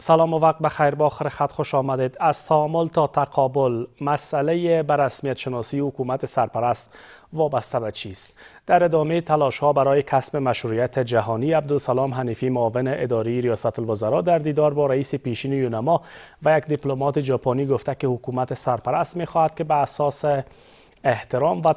سلام و وقت بخیر با آخر خط خوش آمدید. از تعامل تا تقابل مسئله به رسمیت شناسی حکومت سرپرست وابسته به چیست؟ در ادامه تلاش ها برای کسب مشروعیت جهانی عبدالسلام حنیفی معاون اداری ریاست الوزراء در دیدار با رئیس پیشین یونما و یک دیپلمات ژاپنی گفته که حکومت سرپرست می‌خواهد که به اساس احترام و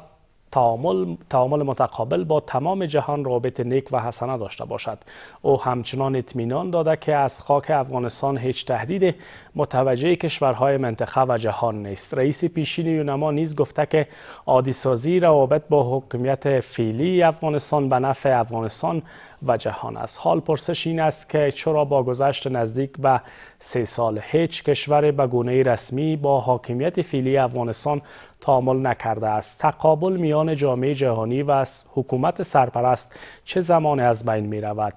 تعامل, تعامل متقابل با تمام جهان رابط نیک و حسنه داشته باشد. او همچنان اطمینان داده که از خاک افغانستان هیچ تهدید متوجه کشورهای منطقه و جهان نیست. رئیس پیشین یونما نیز گفته که عادی سازی روابط با حکومت فعلی افغانستان به نفع افغانستان و جهان است. حال پرسش این است که چرا با گذشت نزدیک به سه سال هیچ کشور به گونه رسمی با حاکمیت فعلی افغانستان تعامل نکرده است. تقابل میان جامعه جهانی و حکومت سرپرست چه زمانی از بین می رود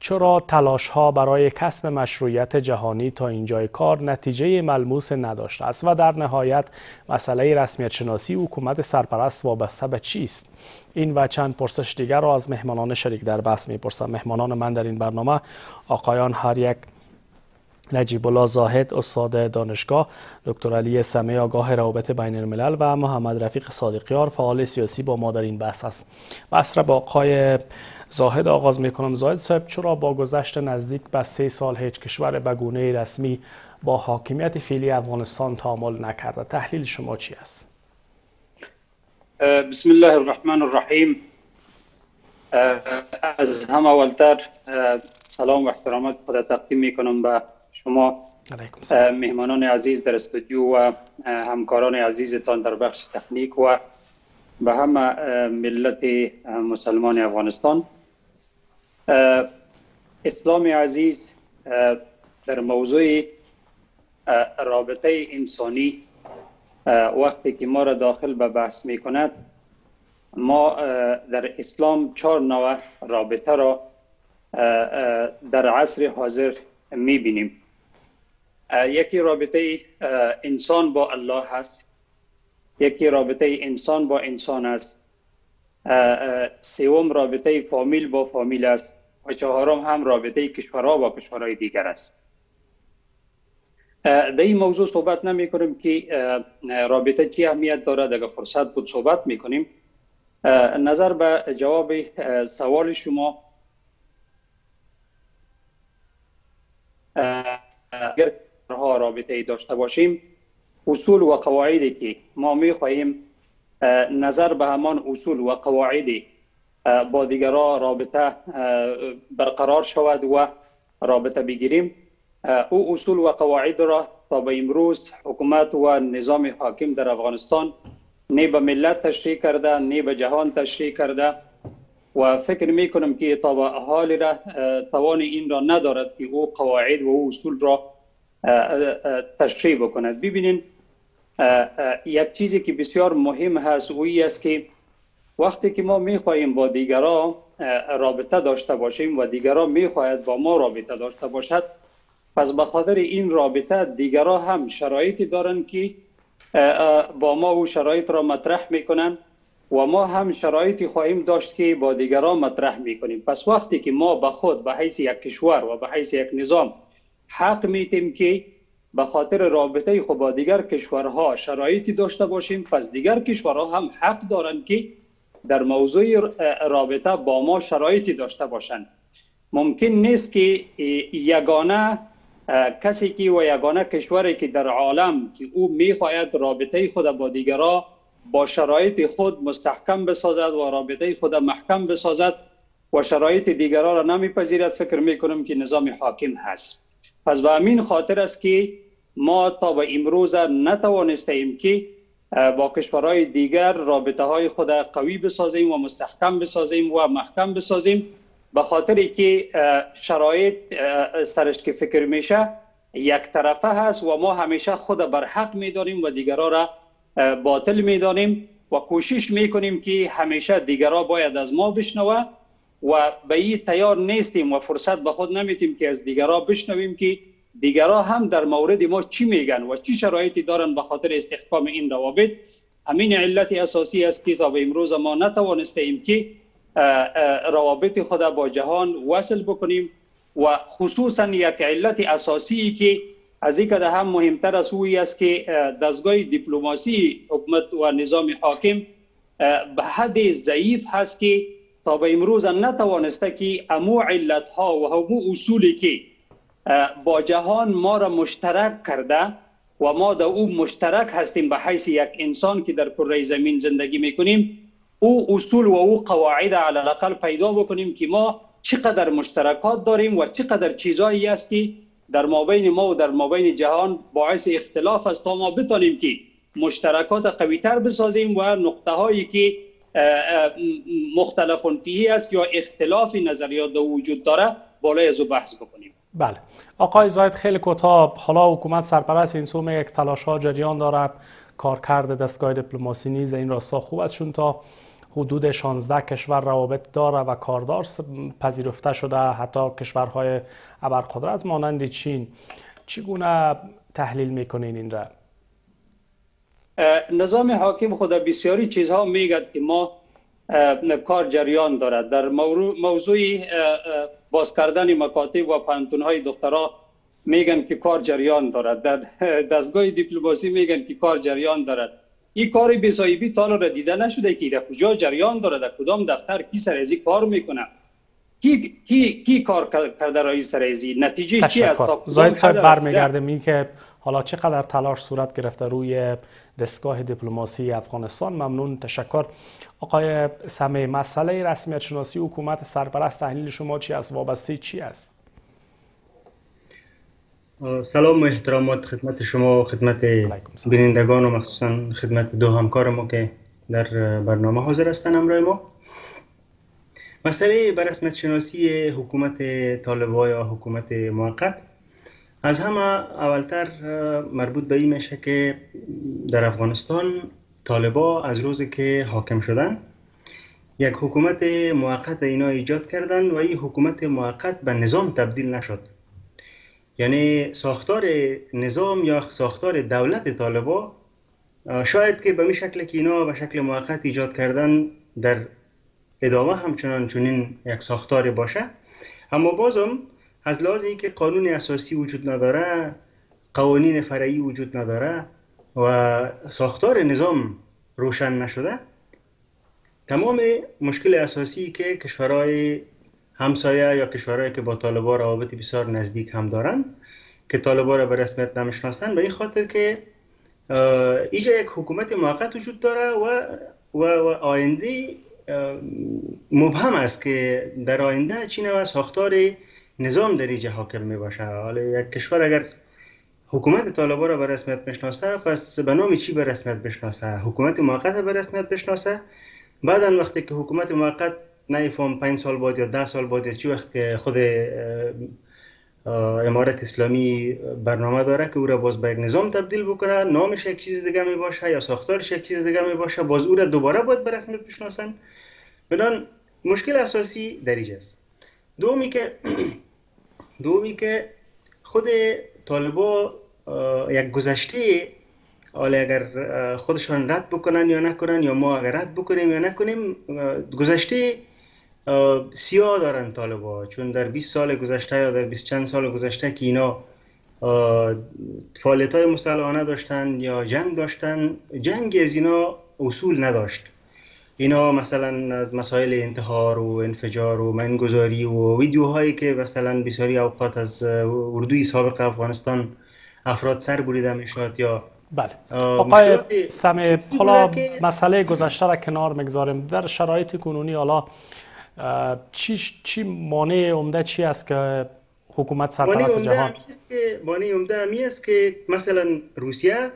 چرا تلاش ها برای کسب مشروعیت جهانی تا اینجای کار نتیجه ملموس نداشته است؟ و در نهایت مسئله رسمیت شناسی حکومت سرپرست وابسته به چیست؟ این و چند پرسش دیگر را از مهمانان شریک در بحث می‌پرسم. مهمانان من در این برنامه آقایان هر یک نجیب الله زاهد استاد دانشگاه دکتر علی سمه آگاه روابط بین الملل و محمد رفیق صادقیار فعال سیاسی با ما در این بحث است. بحث را با آقای زاهد آغاز می کنم زاهد صاحب چرا با گذشت نزدیک به سه سال هیچ کشور به گونه رسمی با حاکمیت فعلی افغانستان تعامل نکرده؟ تحلیل شما چی است؟ بسم الله الرحمن الرحیم. از همه اولتر سلام و احترامات خود تقدیم می کنم به شما مهمانان عزیز در استودیو و همکاران عزیزتان در بخش تکنیک و به همه ملت مسلمان افغانستان. اسلام عزیز در موضوع رابطه انسانی وقتی که ما را داخل به بحث می کند ما در اسلام چهار نوع رابطه را در عصر حاضر می بینیم یکی رابطه انسان با الله هست. یکی رابطه انسان با انسان است. سوم رابطه فامیل با فامیل است. و چهارم هم رابطه کشورها با کشورهای دیگر است. در این موضوع صحبت نمی کنیم که رابطه چی اهمیت دارد. اگر فرصت بود صحبت می کنیم نظر به جواب سوال شما. اگر رابطه ای داشته باشیم اصول و قواعدی که ما می خواهیم نظر به همان اصول و قواعدی با دیگران رابطه برقرار شود و رابطه بگیریم. او اصول و قواعد را تا به امروز حکومت و نظام حاکم در افغانستان نه به ملت تشریح کرده نه به جهان تشریح کرده و فکر می کنم که تا به را توان این را ندارد که او قواعد و او اصول را تشریح بکند ببینید یک چیزی که بسیار مهم هست اوی است که وقتی که ما می‌خواهیم با دیگران رابطه داشته باشیم و دیگران می‌خواهد با ما رابطه داشته باشد پس به خاطر این رابطه دیگران هم شرایطی دارند که با ما او شرایط را مطرح می‌کنن و ما هم شرایطی خواهیم داشت که با دیگران مطرح می‌کنیم. پس وقتی که ما به خود به حیث یک کشور و به حیث یک نظام حق میتیم که به خاطر رابطه خود با دیگر کشورها شرایطی داشته باشیم. پس دیگر کشورها هم حق دارند که در موضوع رابطه با ما شرایطی داشته باشند ممکن نیست که یگانه کسی که و یگانه کشوری که در عالم که او می‌خواهد رابطه خود با دیگرها با شرایط خود مستحکم بسازد و رابطه خود محکم بسازد و شرایط دیگران را نمیپذیرد فکر می‌کنم که نظام حاکم هست. پس به همین خاطر است که ما تا به امروز نتوانستیم که با کشورهای دیگر رابطه های خود قوی بسازیم و مستحکم بسازیم و محکم بسازیم. به خاطر که شرایط سرش که فکر میشه یک طرفه هست و ما همیشه خود بر حق می‌دانیم و دیگران را باطل می‌دانیم و کوشش می‌کنیم که همیشه دیگران باید از ما بشنوه. و به این تیار نیستیم و فرصت به خود نمیتیم که از دیگران بشنویم که دیگران هم در مورد ما چی میگن و چی شرایطی دارن به خاطر استحکام این روابط. همین علت اساسی است که تا به امروز ما نتوانستیم که روابط خود با جهان وصل بکنیم و خصوصا یک علت اساسی که از این هم مهمتر از اوی است که دستگاه دیپلماسی حکومت و نظام حاکم به حد ضعیف هست که تا به امروز نتوانسته که امو علت ها و همو اصولی که با جهان ما را مشترک کرده و ما در او مشترک هستیم به حیث یک انسان که در کره زمین زندگی می‌کنیم او اصول و او قواعد علی الاقل پیدا بکنیم که ما چقدر مشترکات داریم و چقدر چیزایی است که در مابین ما و در مابین جهان باعث اختلاف است تا ما بتانیم که مشترکات قوی تر بسازیم و نقطه هایی که مختلف فیه است یا اختلاف نظریات وجود داره بالای از بحث بکنیم. بله. آقای زاید خیلی کوتاه حالا حکومت سرپرست این سو یک تلاش ها جریان داره. کارکرد دستگاه دیپلماسی نیز این راستا خوب است چون تا حدود 16 کشور روابط داره و کاردار پذیرفته شده حتی کشورهای ابرقدرت مانند چین. چگونه تحلیل می‌کنین این را؟ نظام حاکم خود بسیاری چیزها میگد که ما کار جریان دارد. در موضوع باز کردن مکاتب و پانتون های دخترها میگن که کار جریان دارد. در دستگاه دیپلماسی میگن که کار جریان دارد. این کار بی تا را دیده نشده که در کجا جریان داره در کدام دفتر کی سرازی کار می‌کنه؟ کی کی کی کار کرده رای سرازی نتیجه چی است تا زاید صاحب برمیگردیم این که حالا چقدر تلاش صورت گرفته روی دستگاه دیپلماسی افغانستان. ممنون تشکر. آقای سمه مسئله رسمیت شناسی حکومت سرپرست تحلیل شما چی است؟ وابسته چی است؟ سلام و احترامات خدمت شما و خدمت بینندگان و مخصوصا خدمت دو همکار ما که در برنامه حاضر هستند همراه ما. مسئله برسمت شناسی حکومت طالبا یا حکومت موقت از همه اولتر مربوط به این میشه که در افغانستان طالبا از روزی که حاکم شدن یک حکومت موقت اینا ایجاد کردن و این حکومت موقت به نظام تبدیل نشد. یعنی ساختار نظام یا ساختار دولت طالبا شاید که به می شکل که اینا به شکل موقت ایجاد کردن در ادامه همچنان چنین یک ساختار باشه. اما بازم از لحاظ که قانون اساسی وجود نداره قوانین فرعی وجود نداره و ساختار نظام روشن نشده تمام مشکل اساسی که کشورهای همسایه یا کشورهایی که با طالبا روابط بسیار نزدیک هم دارن که طالبا را به رسمیت نمی‌شناسن به این خاطر که اینجا یک حکومت موقت وجود داره و و, و آینده مبهم است که در آینده چی نوع ساختار نظام در اینجا حاکم می باشه حالا یک کشور اگر حکومت طالبا را به رسمیت بشناسه پس به نام چی به رسمیت بشناسه؟ حکومت موقت به رسمیت بشناسه؟ بعدا وقتی که حکومت موقت نمیفهم پنج سال بعد یا ده سال بعد یا چی وقت که خود امارت اسلامی برنامه داره که او را باز به یک نظام تبدیل بکنه نامش یک چیز دیگه می باشه یا ساختارش یک چیز دیگه می باشه باز او را دوباره باید به رسمیت بشناسن. بنان مشکل اساسی در است دومی که دومی که خود طالبا یک گذشته حالا اگر خودشان رد بکنن یا نکنن یا ما اگر رد بکنیم یا نکنیم گذشته سیاه دارن طالبا. چون در 20 سال گذشته یا در 20 چند سال گذشته که اینا فعالیت های مسلحانه داشتن یا جنگ داشتن جنگ از اینا اصول نداشت. اینا مثلا از مسائل انتحار و انفجار و منگذاری و ویدیوهایی که مثلا بسیاری اوقات از اردوی سابق افغانستان افراد سر بریده می‌شد یا بله. آقای سمه حالا مسئله گذشته را کنار مگذاریم در شرایط کنونی حالا چی چی مانع عمده چی است که حکومت سرپرست جهان؟ مانع عمده همی است که مثلا روسیه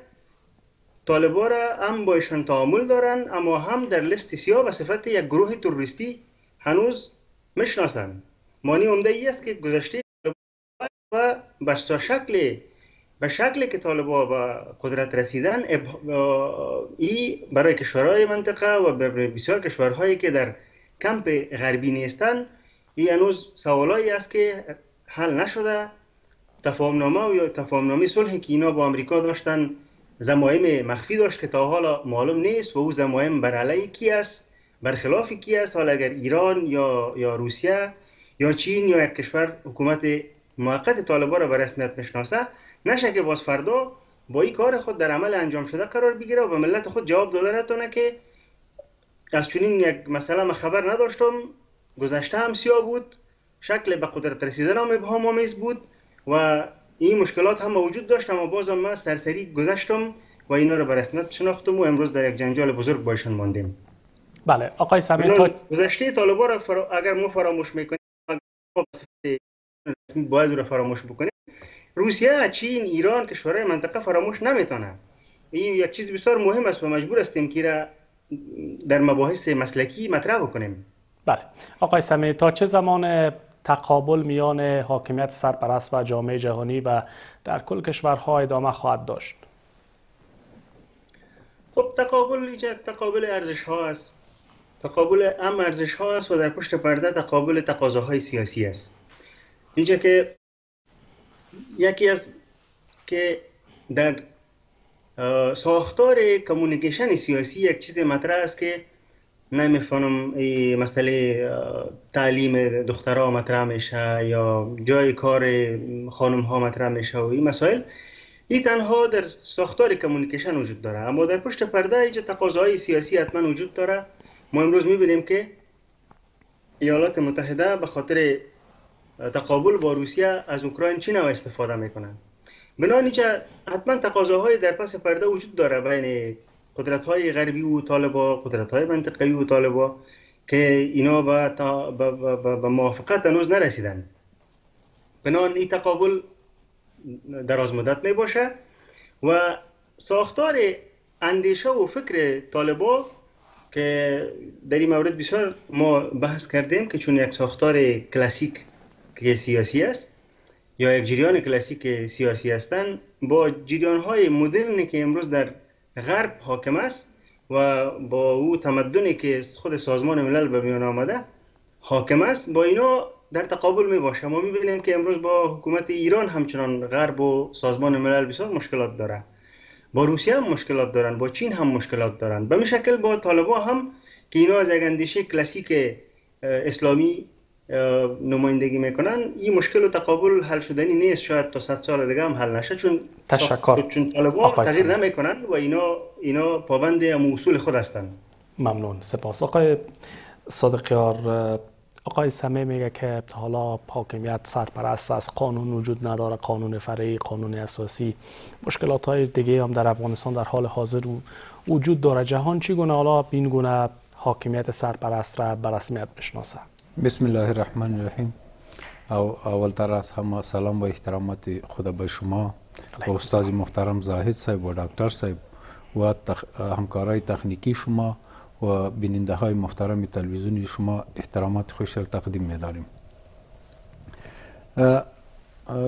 طالبا را هم با ایشان تعامل دارن اما هم در لیست سیاه به صفت یک گروه تروریستی هنوز می‌شناسند مانع عمده ای است که گذشته و به شکل به شکلی که طالبا به قدرت رسیدن ای برای کشورهای منطقه و بسیار کشورهایی که در کمپ غربی نیستن این هنوز سوالایی است که حل نشده. تفاهمنامه و یا تفاهمنامه صلحی که اینا با امریکا داشتن زمایم مخفی داشت که تا حالا معلوم نیست و او زمایم بر علیه کی است برخلاف کی است؟ حالا اگر ایران یا یا روسیه یا چین یا یک کشور حکومت موقت طالبان را به رسمیت بشناسه نشه که باز فردا با این کار خود در عمل انجام شده قرار بگیره و به ملت خود جواب داده نتونه که از چنین یک مسئله من خبر نداشتم. گذشته هم سیاه بود شکل به قدرت رسیدن هم ابهام آمیز بود و این مشکلات هم موجود داشت اما باز هم من سرسری گذشتم و اینا رو به رسمیت شناختم و امروز در یک جنجال بزرگ باشن ماندیم. بله آقای سمی تا گذشته طالبان را فرا... اگر ما فراموش می‌کنیم باید رو فراموش بکنیم. روسیه چین ایران کشورهای منطقه فراموش نمی‌تونه. این یک چیز بسیار مهم است و مجبور هستیم که را در مباحث مسلکی مطرح بکنیم. بله. آقای سمی تا چه زمان تقابل میان حاکمیت سرپرست و جامعه جهانی و در کل کشورها ادامه خواهد داشت. خب تقابل اینجا تقابل ارزش ها است. تقابل ام ارزش ها است و در پشت پرده تقابل تقاضاهای سیاسی است. اینجا که یکی از که در ساختار کمونیکیشن سیاسی یک چیز مطرح است که نمی‌فهمم مسئله تعلیم دخترها مطرح میشه یا جای کار خانم ها مطرح میشه و این مسائل این تنها در ساختار کمونیکیشن وجود داره. اما در پشت پرده اینجا تقاضاهای سیاسی حتما وجود داره. ما امروز می‌بینیم که ایالات متحده به خاطر تقابل با روسیه از اوکراین چی نوع استفاده می‌کنن. بنابراین اینجا حتما تقاضاهای در پس پرده وجود داره بین قدرت های غربی و طالبا قدرت های منطقه‌ای و طالبا که اینا به موافقت هنوز نرسیدن. بنان این تقابل دراز مدت می باشه و ساختار اندیشه و فکر طالبا که در این مورد بسیار ما بحث کردیم که چون یک ساختار کلاسیک که سیاسی است یا یک جریان کلاسیک سیاسی هستند با جریان های مدرنی که امروز در غرب حاکم است و با او تمدنی که خود سازمان ملل به میان آمده حاکم است. با اینا در تقابل می باشه ما می‌بینیم که امروز با حکومت ایران همچنان غرب و سازمان ملل بسیار مشکلات داره. با روسیه هم مشکلات دارن با چین هم مشکلات دارن. به شکل با طالبان هم که اینا از اندیشه کلاسیک اسلامی نمایندگی می‌کنن. این مشکل و تقابل حل شدنی نیست. شاید تا صد سال دیگه هم حل نشه. چون تشکر. چون طالبان تغییر نمی‌کنن و اینا اینا پابند اصول خود هستند ممنون. سپاس. آقای صادقیار آقای سمه میگه که حالا حاکمیت سرپرست از قانون وجود نداره. قانون فرعی قانون اساسی. مشکلات های دیگه هم در افغانستان در حال حاضر وجود داره. جهان چی گونه؟ حالا این گونه حاکمیت سرپرست را به رسمیت بشناسه بسم الله الرحمن الرحیم او اول تر از همه سلام و احترامات خدا به شما و استاد محترم زاهد صاحب و دکتر صاحب و تخ... همکارای تکنیکی شما و بیننده های محترم تلویزیونی شما احترامات خوش را تقدیم می داریم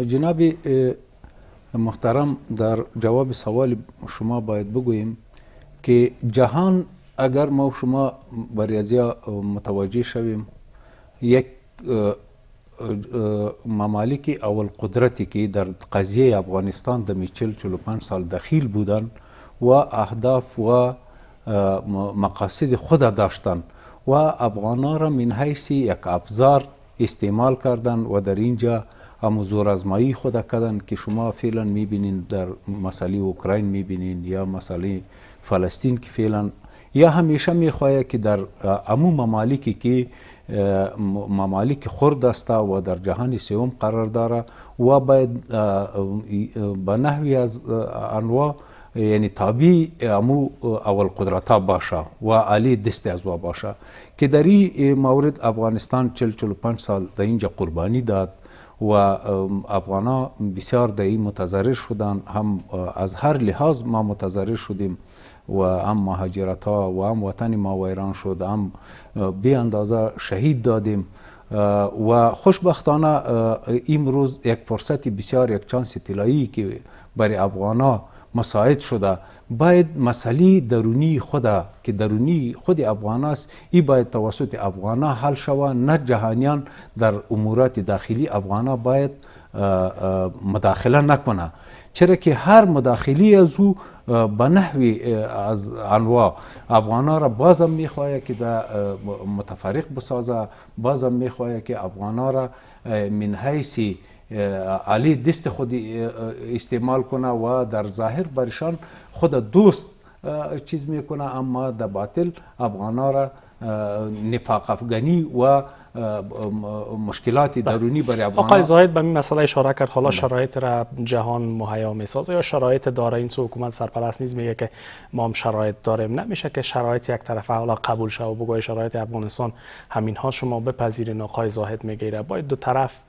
جناب محترم در جواب سوال شما باید بگوییم که جهان اگر ما شما بر متوجه شویم یک ممالک اول قدرتی که در قضیه افغانستان در میچل 45 سال دخیل بودن و اهداف و مقاصد خود داشتن و افغانا را من حیث یک ابزار استعمال کردن و در اینجا هم زور ازمایی خود کردن که شما فعلا میبینین در مسئله اوکراین میبینین یا مسئله فلسطین که فعلا یا همیشه میخواهد که در امو ممالکی که ممالک خرد است و در جهان سوم قرار داره و باید به نحوی از انواع یعنی تابع امو اول قدرت باشه و علی دست از باشه که در این مورد افغانستان 40 45 سال در اینجا قربانی داد و افغانا بسیار در این متضرر شدن هم از هر لحاظ ما متضرر شدیم و هم مهاجرت ها و هم وطن ما ویران شد هم بی اندازه شهید دادیم. و خوشبختانه امروز یک فرصت بسیار یک چانس طلایی که برای افغانا مساعد شده. باید مسئله درونی خود که درونی خود افغان است ای باید توسط افغانا حل شوه. نه جهانیان در امورات داخلی افغانا باید مداخله نکنه چرا که هر مداخلی از او به نحوی از انواع. افغانا را بازم میخواهد که در متفرق بسازه. بازم میخواهد که افغانا را من حیث علی دست خود استعمال کنه و در ظاهر برشان خود دوست چیز میکنه. اما در باطل افغانا را نفاق افغانی و مشکلات درونی برای افغان آقای زاید به این مسئله اشاره کرد. حالا شرایط را جهان مهیا می‌سازه یا شرایط داره این سو حکومت سرپرست نیز میگه که ما هم شرایط داریم. نمیشه که شرایط یک طرفه حالا قبول شه و بگوی شرایط افغانستان همین ها شما بپذیرین. آقای زاهد می‌گیره باید دو طرف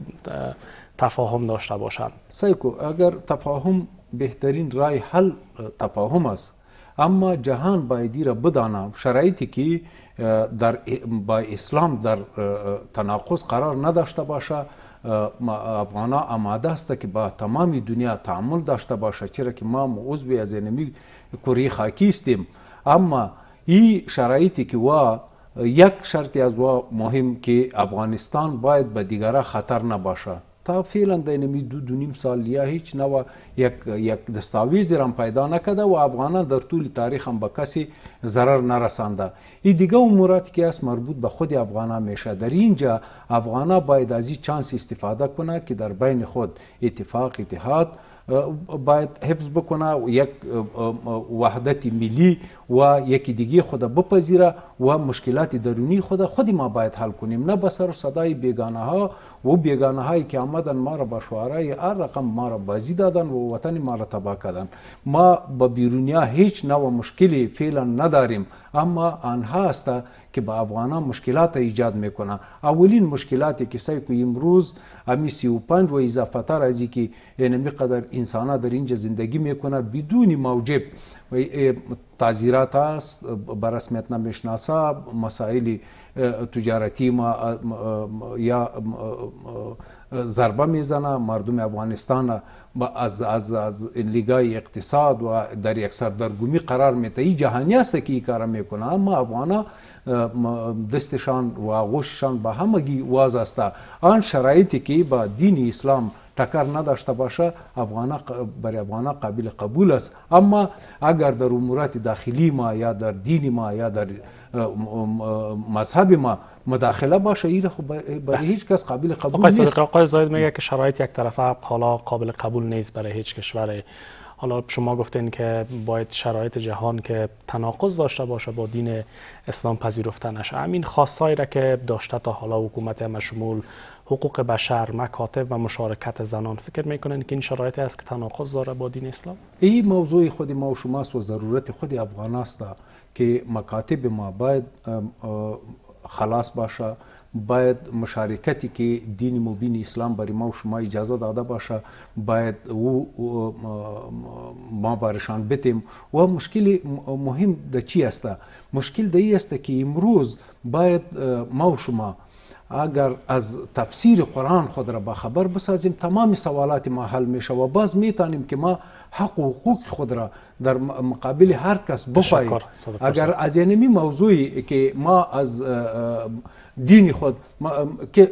تفاهم داشته باشند سایکو اگر تفاهم بهترین رای حل تفاهم است. اما جهان باید را بدانم شرایطی که در با اسلام در تناقض قرار نداشته باشه افغانا آماده است که با تمام دنیا تعامل داشته باشه چرا که ما عضو از اینمی کره خاکی استیم اما این شرایطی که و یک شرطی از و مهم که افغانستان باید به دیگره خطر نباشه تا فعلا د نمی دو دو نیم سال یا هیچ نو یک یک دستاویز رم پیدا نکده و افغانان در طول تاریخ هم به کسی ضرر نرسانده. این دیگه اموراتی که است مربوط به خود افغانان میشه. در اینجا افغانان باید از این چانس استفاده کنه که در بین خود اتفاق اتحاد باید حفظ بکنه یک وحدت ملی و یکی دیگه خود بپذیره و مشکلات درونی خود خودی ما باید حل کنیم. نه بسر صدای بیگانه ها و بیگانه هایی که آمدن ما را به شعرهای هر رقم ما را بازی دادن و وطن ما را تباه کردن. ما به بیرونیا هیچ نوع مشکلی فعلا نداریم. اما آنها است که به افغانان مشکلات ایجاد میکنه اولین مشکلاتی که سعی کو امروز امی 35 و اضافه تر از که اینمی قدر انسان در اینجا زندگی میکنه بدون موجب تعذیرات است به رسمیت نمیشناسه مسائل تجارتی ما یا ضربه میزنه مردم افغانستان از از از لیگای اقتصاد و در یک سردرگمی قرار میده. این جهانی است که این کار میکنه. اما افغانا دستشان و آغوششان به همگی واز است. آن شرایطی که با دین اسلام ټکر نداشته باشه افغان برای افغان قابل قبول است. اما اگر در امورات داخلی ما یا در دین ما یا در مذهب ما مداخله باشه این خب برای هیچ کس قابل قبول نیست. آقای زاید میگه که شرایط یک طرفه حالا قابل قبول نیست برای هیچ کشور. حالا شما گفتین که باید شرایط جهان که تناقض داشته باشه با دین اسلام پذیرفته نشه همین خواستهایی را که داشته تا حالا حکومت مشمول حقوق بشر مکاتب و مشارکت زنان فکر می‌کنن که این شرایطی است که تناقض داره با دین اسلام؟ این موضوع خود ما و شماست و ضرورت خود افغان است که مکاتب ما باید خلاص باشه باید مشارکتی که دین مبین اسلام برای ما و شما اجازه داده باشه باید او ما برشان بتیم. و مشکل مهم د چی است؟ مشکل دی است که امروز باید ما و شما اگر از تفسیر قرآن خود را با خبر بسازیم تمام سوالات ما حل میشه و باز می‌تونیم که ما حق و حقوق خود را در مقابل هر کس بخواهیم. اگر از اینمی موضوعی که ما از دین خود.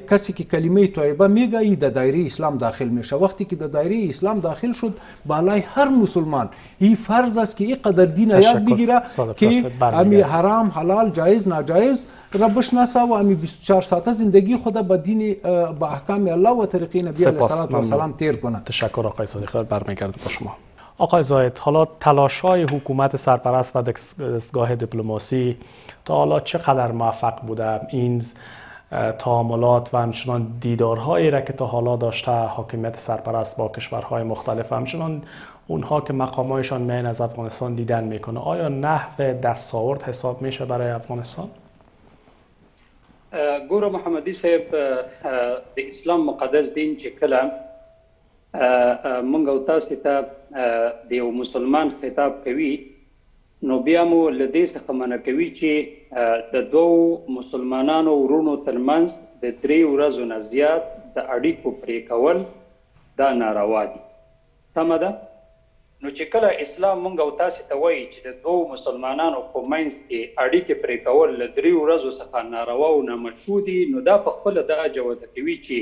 کسی که کلمه طیبه میگه ای در دایره اسلام داخل میشه. وقتی که در دایره اسلام داخل شد بالای هر مسلمان این فرض است که این قدر دین یاد بگیره که امی حرام حلال جایز ناجایز را بشناسه و امی 24 ساعته زندگی خود به دین با احکام الله و طریق نبی علیه الصلاه و السلام تیر کنه. تشکر آقای صادقی برمیگردم با شما. آقای زاید حالا تلاش های حکومت سرپرست و دستگاه دیپلماسی تا حالا چقدر موفق بوده این تعاملات و همچنان دیدارهایی را که تا حالا داشته حاکمیت سرپرست با کشورهای مختلف همچنان اونها که مقامایشان میان از افغانستان دیدن می‌کنه آیا نحو دستاورد حساب میشه برای افغانستان؟ ګوره محمدي صاحب د اسلام مقدس دین چې کله مونږ او تاسو ته مسلمان خطاب کوي نو بیا مو لدې څخه منع کوي چې د دوو مسلمانانو ورونو ترمنځ د درې ورځو نه زیات د اړیکو پرې کول دا ناروا دي. سمه ده؟ نو چې کله اسلام مونږ او تاسو ته وایي چې د دوو مسلمانانو په منځ کې اړیکې پرې کول له درې ورځو څخه ناروا او نامشروع دي نو دا په خپل دا جوته کوي چې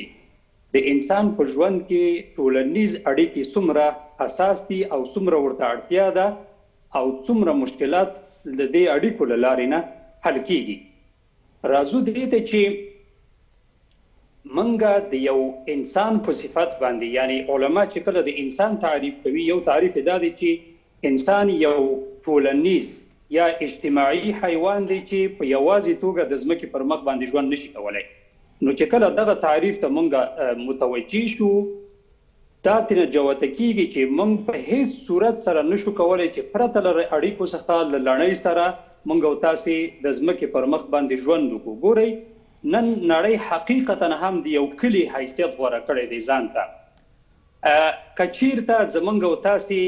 د انسان په ژوند کې ټولنیز اړیکې څومره اساس دي او څومره ورته اړتیا ده او څومره مشکلات د دې اړیکو لارې نه حل کیږي. راځو دې ته چې منګه د یو انسان په صفت باندې یعنی علما چې کله د انسان تعریف کوي یو تعریف دا دی چې انسان یو ټولنیز یا اجتماعي حیوان دی چې په یوازې توګه د ځمکې پر مخ باندې ژوند نشي کولای نو چې کله دغه تعریف ته مونږه متوجي شو دا تنه جوته کیږي چې مونږ په هیڅ صورت سره نشو کولای چې پرته لر اړیکو څخه لړنۍ سره مونږ او تاسو د ځمکې پر مخ باندې ژوند وګورئ نن نړۍ حقیقتا هم د یو کلی حیثیت غوړه کړی دی ځان ته. کچیر ته زمونږ او تاسو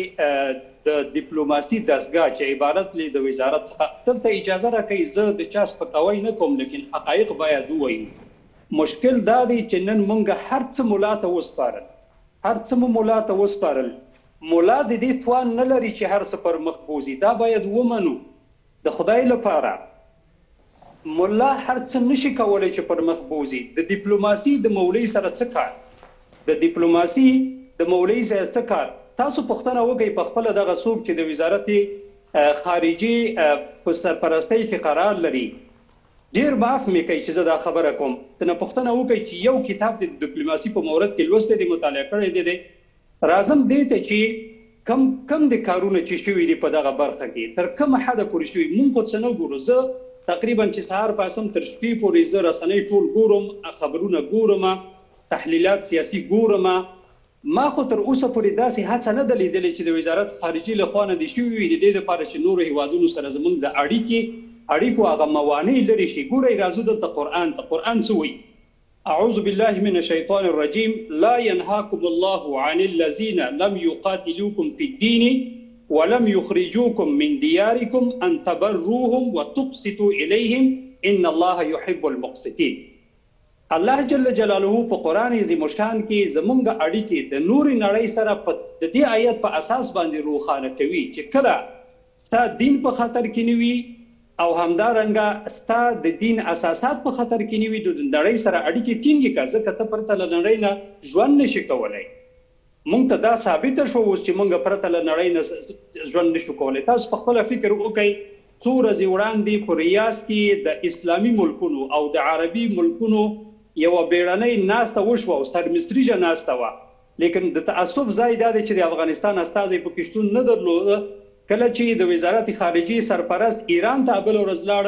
د ډیپلوماسي دستګاه چې عبارت لري د وزارت څخه دلته اجازه راکړي زه د چا سپکاوی نه کوم لیکن حقایق باید وایي مشکل دا دی چې نن مونږ هر څه مولا ته وسپارل هر څه مو مولا ته وسپارل. مولا د دې توان نه لري چې هر څه پر مخ بوزي. دا باید ومنو. د خدای لپاره. مولا هر څه نشي کولای چې پر مخ بوزي. د ډیپلوماسي د مولوی سره څه کار؟ د ډیپلوماسي د مولوی سره څه کار؟ تاسو پښتنه وګي په خپل دغه څوک چې د وزارت خارجي په سرپرستی کې قرار لري ډیر معاف مې کوي چې زه دا خبره کوم. ته پښتنه وګي چې یو کتاب د ډیپلوماسي په مورد کې لوسته دی مطالعه کړی دی راځم دې ته چې کم کم د کارونه چې شوی دی په دغه برخه کې. تر کوم حد پورې شوی مونږ خو څه نه ګورو. زه تقریبا چې سهار پاسم تر شپې پورې زه رسنۍ ټول ګورم خبرونه ګورم تحلیلات سیاسي ګورم ما خو تر اوسه پورې داسې هڅه نه ده لیدلې چې د وزارت خارجي له خوا نه دي وي. د دې لپاره چې نورو هیوادونو سره زموږ د اړیکې اړیکو هغه موانع لري شي ګورئ راځو دلته قرآن ته. قرآن څه وایي؟ أعوذ بالله من الشيطان الرجيم لا ينهاكم الله عن الذين لم يقاتلوكم في الدين ولم يخرجوكم من دياركم أن تبروهم وتقسطوا إليهم إن الله يحب المقسطين الله جل جلاله په قران عظیم شان کې زمونږ اړیکې د نور نړۍ سره په د دې آیت په اساس باندې روخانه کوي چې کله ستا دین په خطر کې نیوي او همدارنګه ستا د دین اساسات په خطر کې نیوي د نړۍ سره اړیکې ټینګې کا ځکه ته پرته له نړۍ نه ژوند نشي کولای. مونږ ته دا ثابت شو چې مونږ پرته له نړۍ نه ژوند نشو کولای. تاسو په خپل فکر وکړئ څو ورځې وړاندې په ریاض کې د اسلامي ملکونو او د عربي ملکونو یو بیړنۍ ناسته وشو او سرمستریجه ناسته و لیکن د تاسف ځای دا دی چې د افغانستان استازي په کشتون نه درلود کله چې د وزارت خارجي سرپرست ایران ته بل ورځ لاړ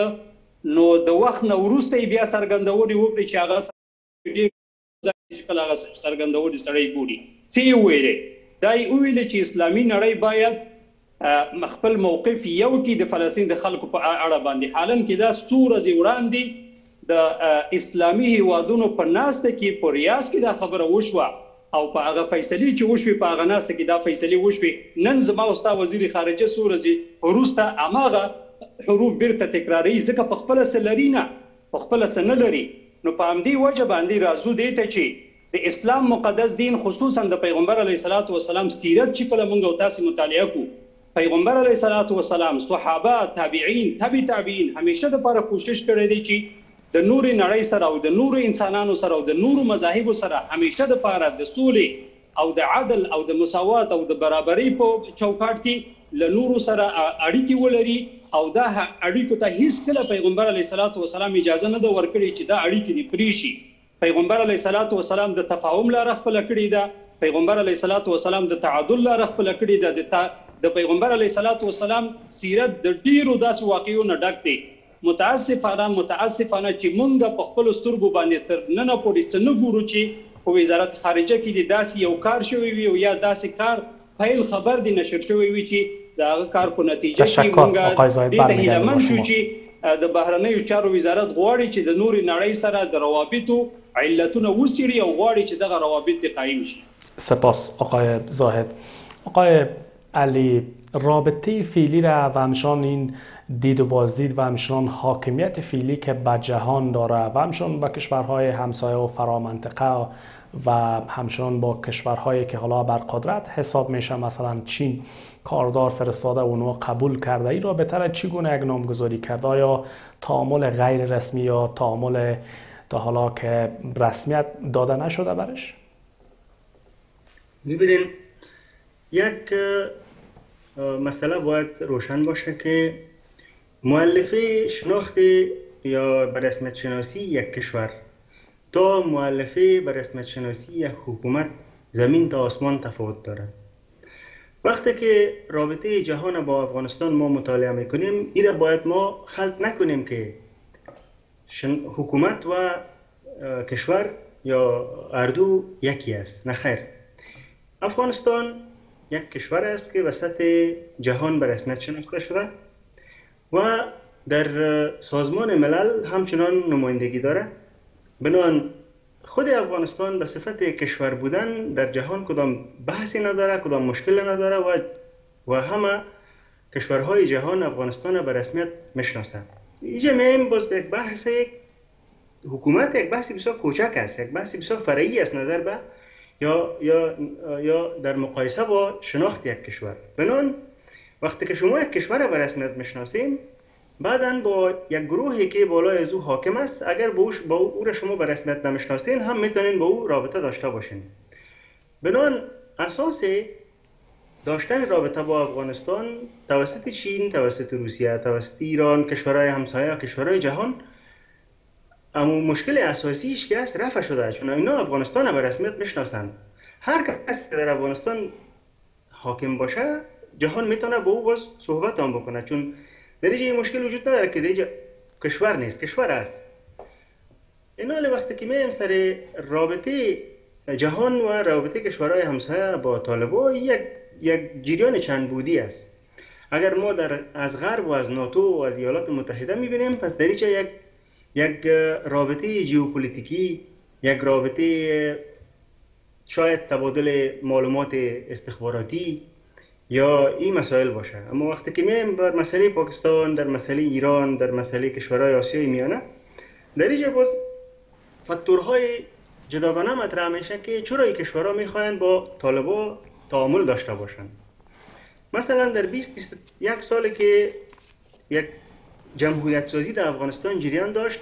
نو د وخت نو وروسته بیا سرګندوري وکړي چې هغه هغه سرګندوري سړی ګوري سی ویلې دای ویل چې اسلامي نړۍ باید خپل موقف یو کې د فلسطین د خلکو په اړه باندې. حالن کې دا سورې وړاندې د اسلامي هیوادونو په ناسته کې په ریاض کې دا خبره وشوه او په هغه فیصله چې وشوي په هغه ناسته کې دا فیصله وشوي نن زما اوستا وزیر خارجه سورزي روسته اماغه حروف بیرته تکراری ځکه په خپل سلرینا په خپل سن لري. نو په همدې وجه باندې راځو دی ته چې د اسلام مقدس دین خصوصا د پیغمبر علی صلوات و سلام سیرت چې کله موږ او تاسو مطالعه کو پیغمبر علی صلوات و سلام صحابه تابعین تبع تابعین همیشه د لپاره کوشش کړی دی چې د نوري نړۍ سره او د نورو انسانانو سره او د نورو مذاهبو سره همیشه د پاره د سولې او د عدل او د مساوات او د برابرۍ په چوکاټ کې ل نورو سره اړیکې ولري او دا اړیکو ته هیڅ کله پیغمبر علی صلوات و سلام اجازه نه ده ورکړي چې دا اړیکې دی پریشي پیغمبر علی صلوات و سلام د تفاهم لاره خپل کړی ده. پیغمبر علی صلوات و سلام د تعادل لاره خپل کړی ده. د پیغمبر علی صلوات و سلام سیرت د ډیرو داس واقعیو نه ډک دی متاسفانه متاسفانه چې مونږ په خپل سترګو باندې تر نن پورې څه نه ګورو چې په وزارت خارجه کې د داسې یو کار شوی وي او یا داسې کار فایل خبر دی نشر شوی وي چې دا کار په نتیجه کې مونږ د ته هیلمن شو چې د بهرنیو چارو وزارت غواړي چې د نوري نړۍ سره د روابطو علتونه وسیړي او غواړي چې دغه روابط قایم شي. سپاس آقای زاهد. آقای علی رابطه فعلی را و همچنان این دید و بازدید و همچنان حاکمیت فعلی که به جهان داره و همچنان با کشورهای همسایه و فرامنطقه و همچنان با کشورهایی که حالا بر قدرت حساب میشه مثلا چین کاردار فرستاده و اونو قبول کرده. ای را بهتر چگونه یک نامگذاری کرده یا تعامل غیر رسمی یا تعامل تا حالا که رسمیت داده نشده برش؟ ببینین یک مسئله باید روشن باشه که معلفه شناخت یا به شناسی یک کشور. تا معلفه به شناسی یک حکومت زمین تا آسمان تفاوت دارد. وقتی که رابطه جهان با افغانستان ما مطالعه می‌کنیم این باید ما خلط نکنیم که حکومت و کشور یا اردو یکی است. نه خیر. افغانستان یک کشور است که وسط جهان به رسمیت شناخته شده. و در سازمان ملل همچنان نمایندگی داره. بنان خود افغانستان به صفت کشور بودن در جهان کدام بحثی نداره کدام مشکل نداره و و همه کشورهای جهان افغانستان به رسمیت می‌شناسند اینجا میم باز یک بحث حکومت یک بحثی بسیار کوچک است یک بحثی بسیار فرعی است نظر به یا یا یا در مقایسه با شناخت یک کشور. بنان وقتی که شما یک کشور به رسمیت می‌شناسیم بعدا با یک گروهی که بالای او حاکم است اگر با, با او را شما به رسمیت نمی‌شناسین هم می‌تونین با او رابطه داشته باشین. بنان اساس داشتن رابطه با افغانستان توسط چین توسط روسیه توسط ایران کشورهای همسایه کشورهای جهان اما مشکل اساسیش که است رفع شده چون اینا افغانستان به رسمیت می‌شناسند. هر کس که در افغانستان حاکم باشه جهان می‌تونه با او باز صحبت هم بکنه چون در این مشکل وجود نداره که دیگه کشور نیست کشور است. این وقتی که میم سر رابطه جهان و رابطه کشورهای همسایه با طالبا یک یک جریان چند بودی است. اگر ما در از غرب و از ناتو و از ایالات متحده می‌بینیم پس در یک یک رابطه ژئوپلیتیکی یک رابطه شاید تبادل معلومات استخباراتی یا این مسائل باشه. اما وقتی که میایم بر مسئله پاکستان در مسئله ایران در مسئله کشورهای آسیای میانه در اینجا باز فاکتورهای جداگانه مطرح میشه که چرا این کشورها می‌خواین با طالبا تعامل داشته باشند مثلا در 20 21 سالی که یک جمهوریت سازی در افغانستان جریان داشت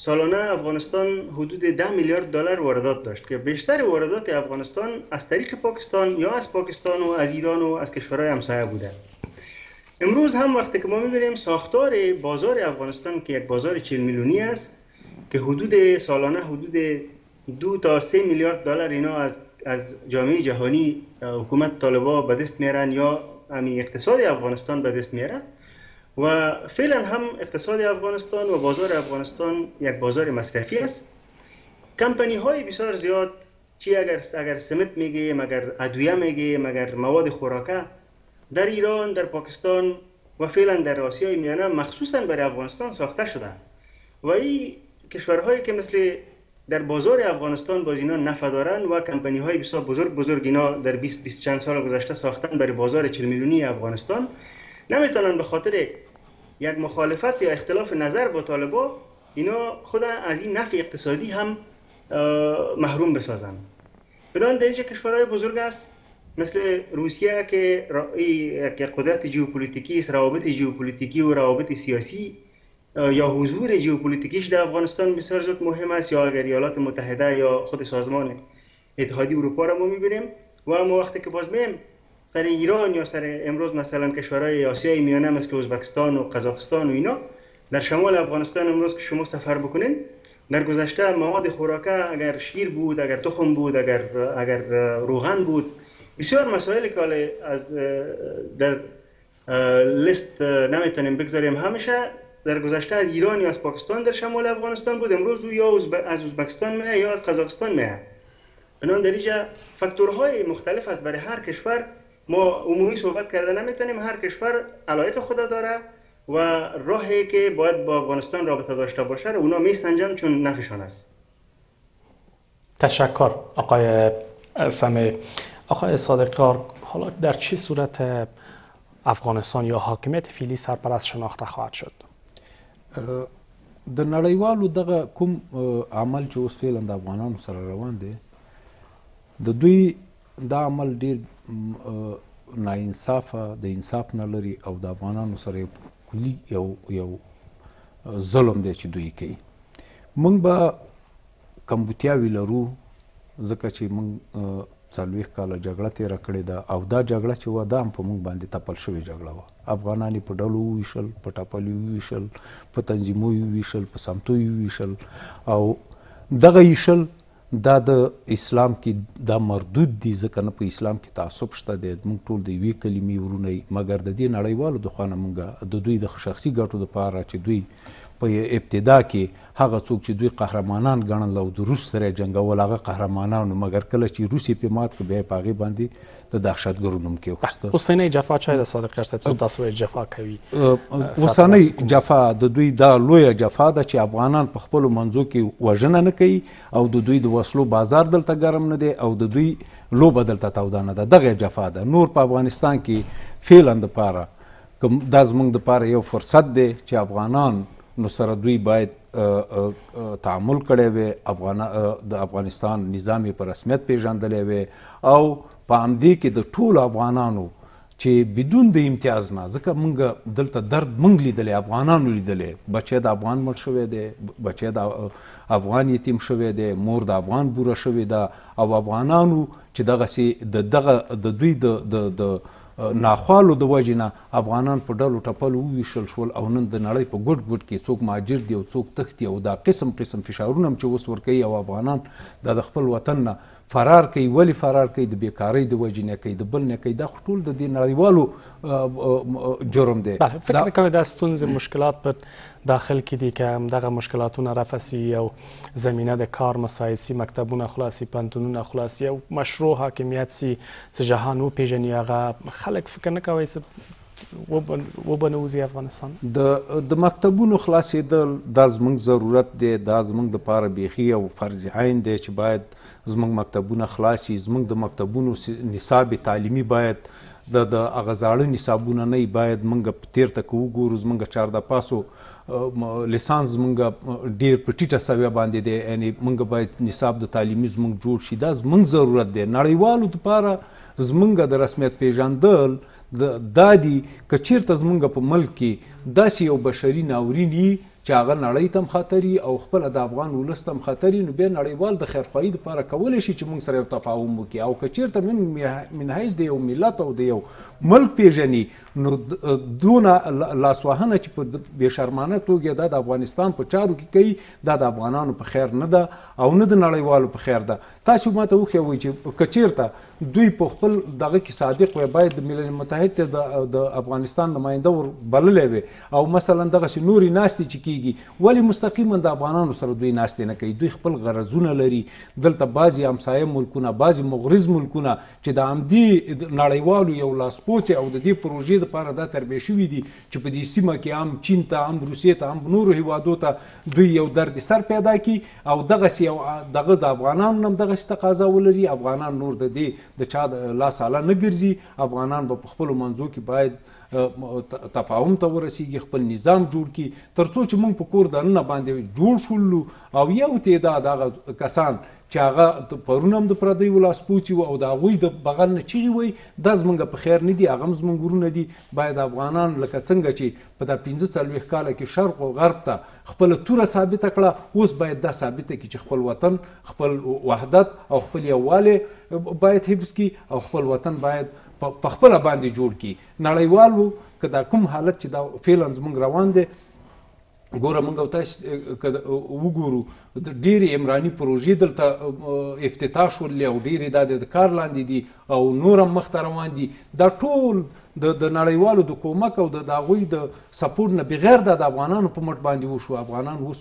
سالانه افغانستان حدود 10 میلیارد دلار واردات داشت که بیشتر واردات افغانستان از طریق پاکستان یا از پاکستان و از ایران و از کشورهای همسایه بوده. امروز هم وقتی که ما می‌بینیم ساختار بازار افغانستان که یک بازار 40 میلیونی است که حدود سالانه حدود دو تا سه میلیارد دلار اینا از از جامعه جهانی حکومت طالبا به دست میارن یا امی اقتصاد افغانستان به دست میارن و فعلا هم اقتصاد افغانستان و بازار افغانستان یک بازار مصرفی است. کمپانی های بسیار زیاد چی اگر اگر سمت میگیم اگر ادویه میگیم اگر مواد خوراکه در ایران در پاکستان و فعلا در آسیای میانه مخصوصا برای افغانستان ساخته شده. و این کشورهایی که مثل در بازار افغانستان باز اینا نفع دارن و کمپانی های بسیار بزرگ بزرگ اینا در 20 20 چند سال گذشته ساختن برای بازار 40 میلیونی افغانستان نمی‌تونن به خاطر یک مخالفت یا اختلاف نظر با طالبا اینا خود از این نفع اقتصادی هم محروم بسازن. بنان در اینجا کشورهای بزرگ است مثل روسیه که قدرت جیوپولیتیکی است روابط جیوپولیتیکی و روابط سیاسی یا حضور جیوپولیتیکیش در افغانستان بسیار زیاد مهم است یا اگر ایالات متحده یا خود سازمان اتحادی اروپا را ما می‌بینیم. و ما وقتی که باز میم سر ایران یا سر امروز مثلا کشورهای آسیای میانه مثل ازبکستان و قزاقستان و اینا در شمال افغانستان امروز که شما سفر بکنین در گذشته مواد خوراکه اگر شیر بود اگر تخم بود اگر اگر روغن بود بسیار مسائلی که از در لیست نمی‌تونیم بگذاریم. همیشه در گذشته از ایران یا از پاکستان در شمال افغانستان بود امروز یا از ازبکستان میه یا از قزاقستان میه بنان در اینجا فاکتورهای مختلف است برای هر کشور. ما عمومی صحبت کرده نمی‌تونیم هر کشور علایق خود داره و راهی که باید با افغانستان رابطه داشته باشه اونا میسنجن چون نفشان است. تشکر آقای سمی آقای صادقار حالا در چه صورت افغانستان یا حاکمیت فیلی سرپرست شناخته خواهد شد؟ د نړیوالو دغه کوم عمل چې اوس فعلا د افغانانو سره روان دی د دوی دا عمل ډیر ناانصافه د انصاف نه لري او د افغانانو سره کلی یو یو ظلم دی چې دوی کوي. موږ به کمبوتیاوی لرو ځکه چې موږ څلوېښت کاله جګړه تېره کړې ده او دا جګړه چې وه دا هم په موږ باندې تپل شوې جګړه وه. افغانان یې په ډلو وویشل په ټپلو وویشل په تنظیمو وویشل په سمتو وویشل او دغه ایشل دا د اسلام کې دا مردود دي ځکه نه په اسلام کې تعصب شته دی. موږ ټول د یوې کلمې ورونه مګر د دې نړیوالو د خوا نه موږ د دوی د شخصي ګټو دپاره چې دوی په ابتدا کې هغه څوک چې دوی قهرمانان ګڼل او د روس سره جنگول هغه قهرمانانو. مګر کله چې روسي په مات کې بیا په هغې باندې د دهشتګرو نوم کې وخسته اوسنۍ جفا چای د صادق صاحب څو تاسو جفا کوي اوسنۍ جفا د دوی دا لویه جفا ده چې افغانان په خپل منځو کې وژنه نه کوي او د دوی د وسلو بازار دلته ګرم نه دی او د دوی لوبه دلته تودانه ده. دغه جفا ده. نور په افغانستان کې فعلا د پاره کوم دا زمونږ د پاره یو فرصت دی چې افغانان نو سره دوی باید تعامل کړی وي. افغان د افغانستان نظام په رسمیت پیژندلی وي او په همدې کې د ټولو افغانانو چې بدون د امتیاز نه ځکه مونږ دلته درد مونږ لیدلی افغانانو لیدلی. بچی د افغان مړ شوی دی بچی د افغان یتیم شوی دی مور د افغان بوره شوې ده. او افغانانو چې دغسې د دغه د دوی د د ناخوالو د وجې نه افغانان په ډلو ټپلو وویشل شول او نن د نړۍ په ګډ ګډ کې څوک مهاجر دي او څوک تښتي او دا قسم قسم فشارونه هم چې اوس ورکوي او افغانان د خپل وطن نه فرار کوي ولی فرار کوي د بیکاری د وجې نه کوي د بل نه کوي دا ټول د دې نړیوالو جرم دی. بله فکر کوم دا ستونزې مشکلات په داخل کې دي که هم دغه مشکلاتونه رفع سي او زمینه د کار مساعد سي مکتبونه خلاصي پنتونونه خلاصي او مشروع حاکمیت سي چې جهان وپېژني هغه خلک فکر نه کوي وبنوزي افغانستان. د د مکتبونو خلاصېدل دا زموږ ضرورت دی دا زموږ د پاره بیخي او فرض عین دی چې باید زموږ مکتبونه خلاصي زموږ د مکتبونو نصاب تعلیمي باید د د هغه زاړه نصابونه نه باید موږ تیر ته وګورو زموږ چار د پاسو لیسانس موږ ډیر په ټیټه سویه باندې دی. یعنی موږ باید نصاب د تعلیمي زموږ جوړ شي. دا زموږ ضرورت دی. نړیوالو لپاره زموږ د رسمیت پیژندل د دادی کچیرته زموږ په ملک کې داسې یو بشري ناورین چې هغه نړۍ تم خطري او خپل د افغان ولس تم خطري نو بیا نړیوال د خیرخواهی لپاره کولای شي چې موږ سره یو تفاهم وکړي. او کچیرته من من حیث د یو ملت او د یو ملک پیژني نو دونه لاسوهنه چې په بشرمانه توګه د افغانستان په چارو کې کوي دا د افغانانو په خیر نه ده او نه د نړیوالو په خیر ده. تاسو ماته وخیوي چې کچیرته دوی په خپل دغه کې صادق وي باید د ملل متحد د افغانستان نماینده ور بللې وي. او مثلا دغه نوري ناستي چې کیږي ولی مستقیما د افغانانو سره دوی ناستي نه کوي؟ دوی خپل غرضونه لري. دلته بعضي همسایه ملکونه بعضي مغرض ملکونه چې د عمدي نړیوالو یو لاس پوڅ او د دې پروژې لپاره دا تربیه شوې دي چې په دې سیمه کې هم چین ته هم روسیې ته هم نورو هیوادو ته دوی یو درد سر پیدا کی او دغه سی دغه د افغانانو نم دغه تقاضا ولري. افغانان نور د دې د چا لاس اله نه ګرځي. افغانان په خپل منځو کې باید تفاهم ته ورسیږي خپل نظام جوړ کی ترڅو چې موږ په کور دننه باندې جوړ شولو او یو تعداد هغه کسان چې هغه پرونم د پردی ولاس پوچی او د هغوی د بغل نه چیغي وي د زمونږ په خیر نه دي هغه زمونږ ورونه دي. باید افغانان لکه څنګه چې په د 15 څلويخ کال کې شرق او غرب ته خپل توره ثابت کړه اوس باید دا ثابت کړي چې خپل وطن خپل وحدت او خپل یوواله باید حفظ کی او خپل وطن باید په خپل باندې جوړ کی. نړیوال وو کدا کوم حالت چې دا فعلا زمونږ روان دي ګوره مونږ تاسو وګورو د ډېری عمراني پروژې دلته افتتاح شول او ډېری د کار لاندې دي او نورم مخ ته روان دي. دا ټول د د نړیوالو د کومک او د داغوی د سپورټ نه بغیر د افغانانو په مټ باندې وشو. افغانان اوس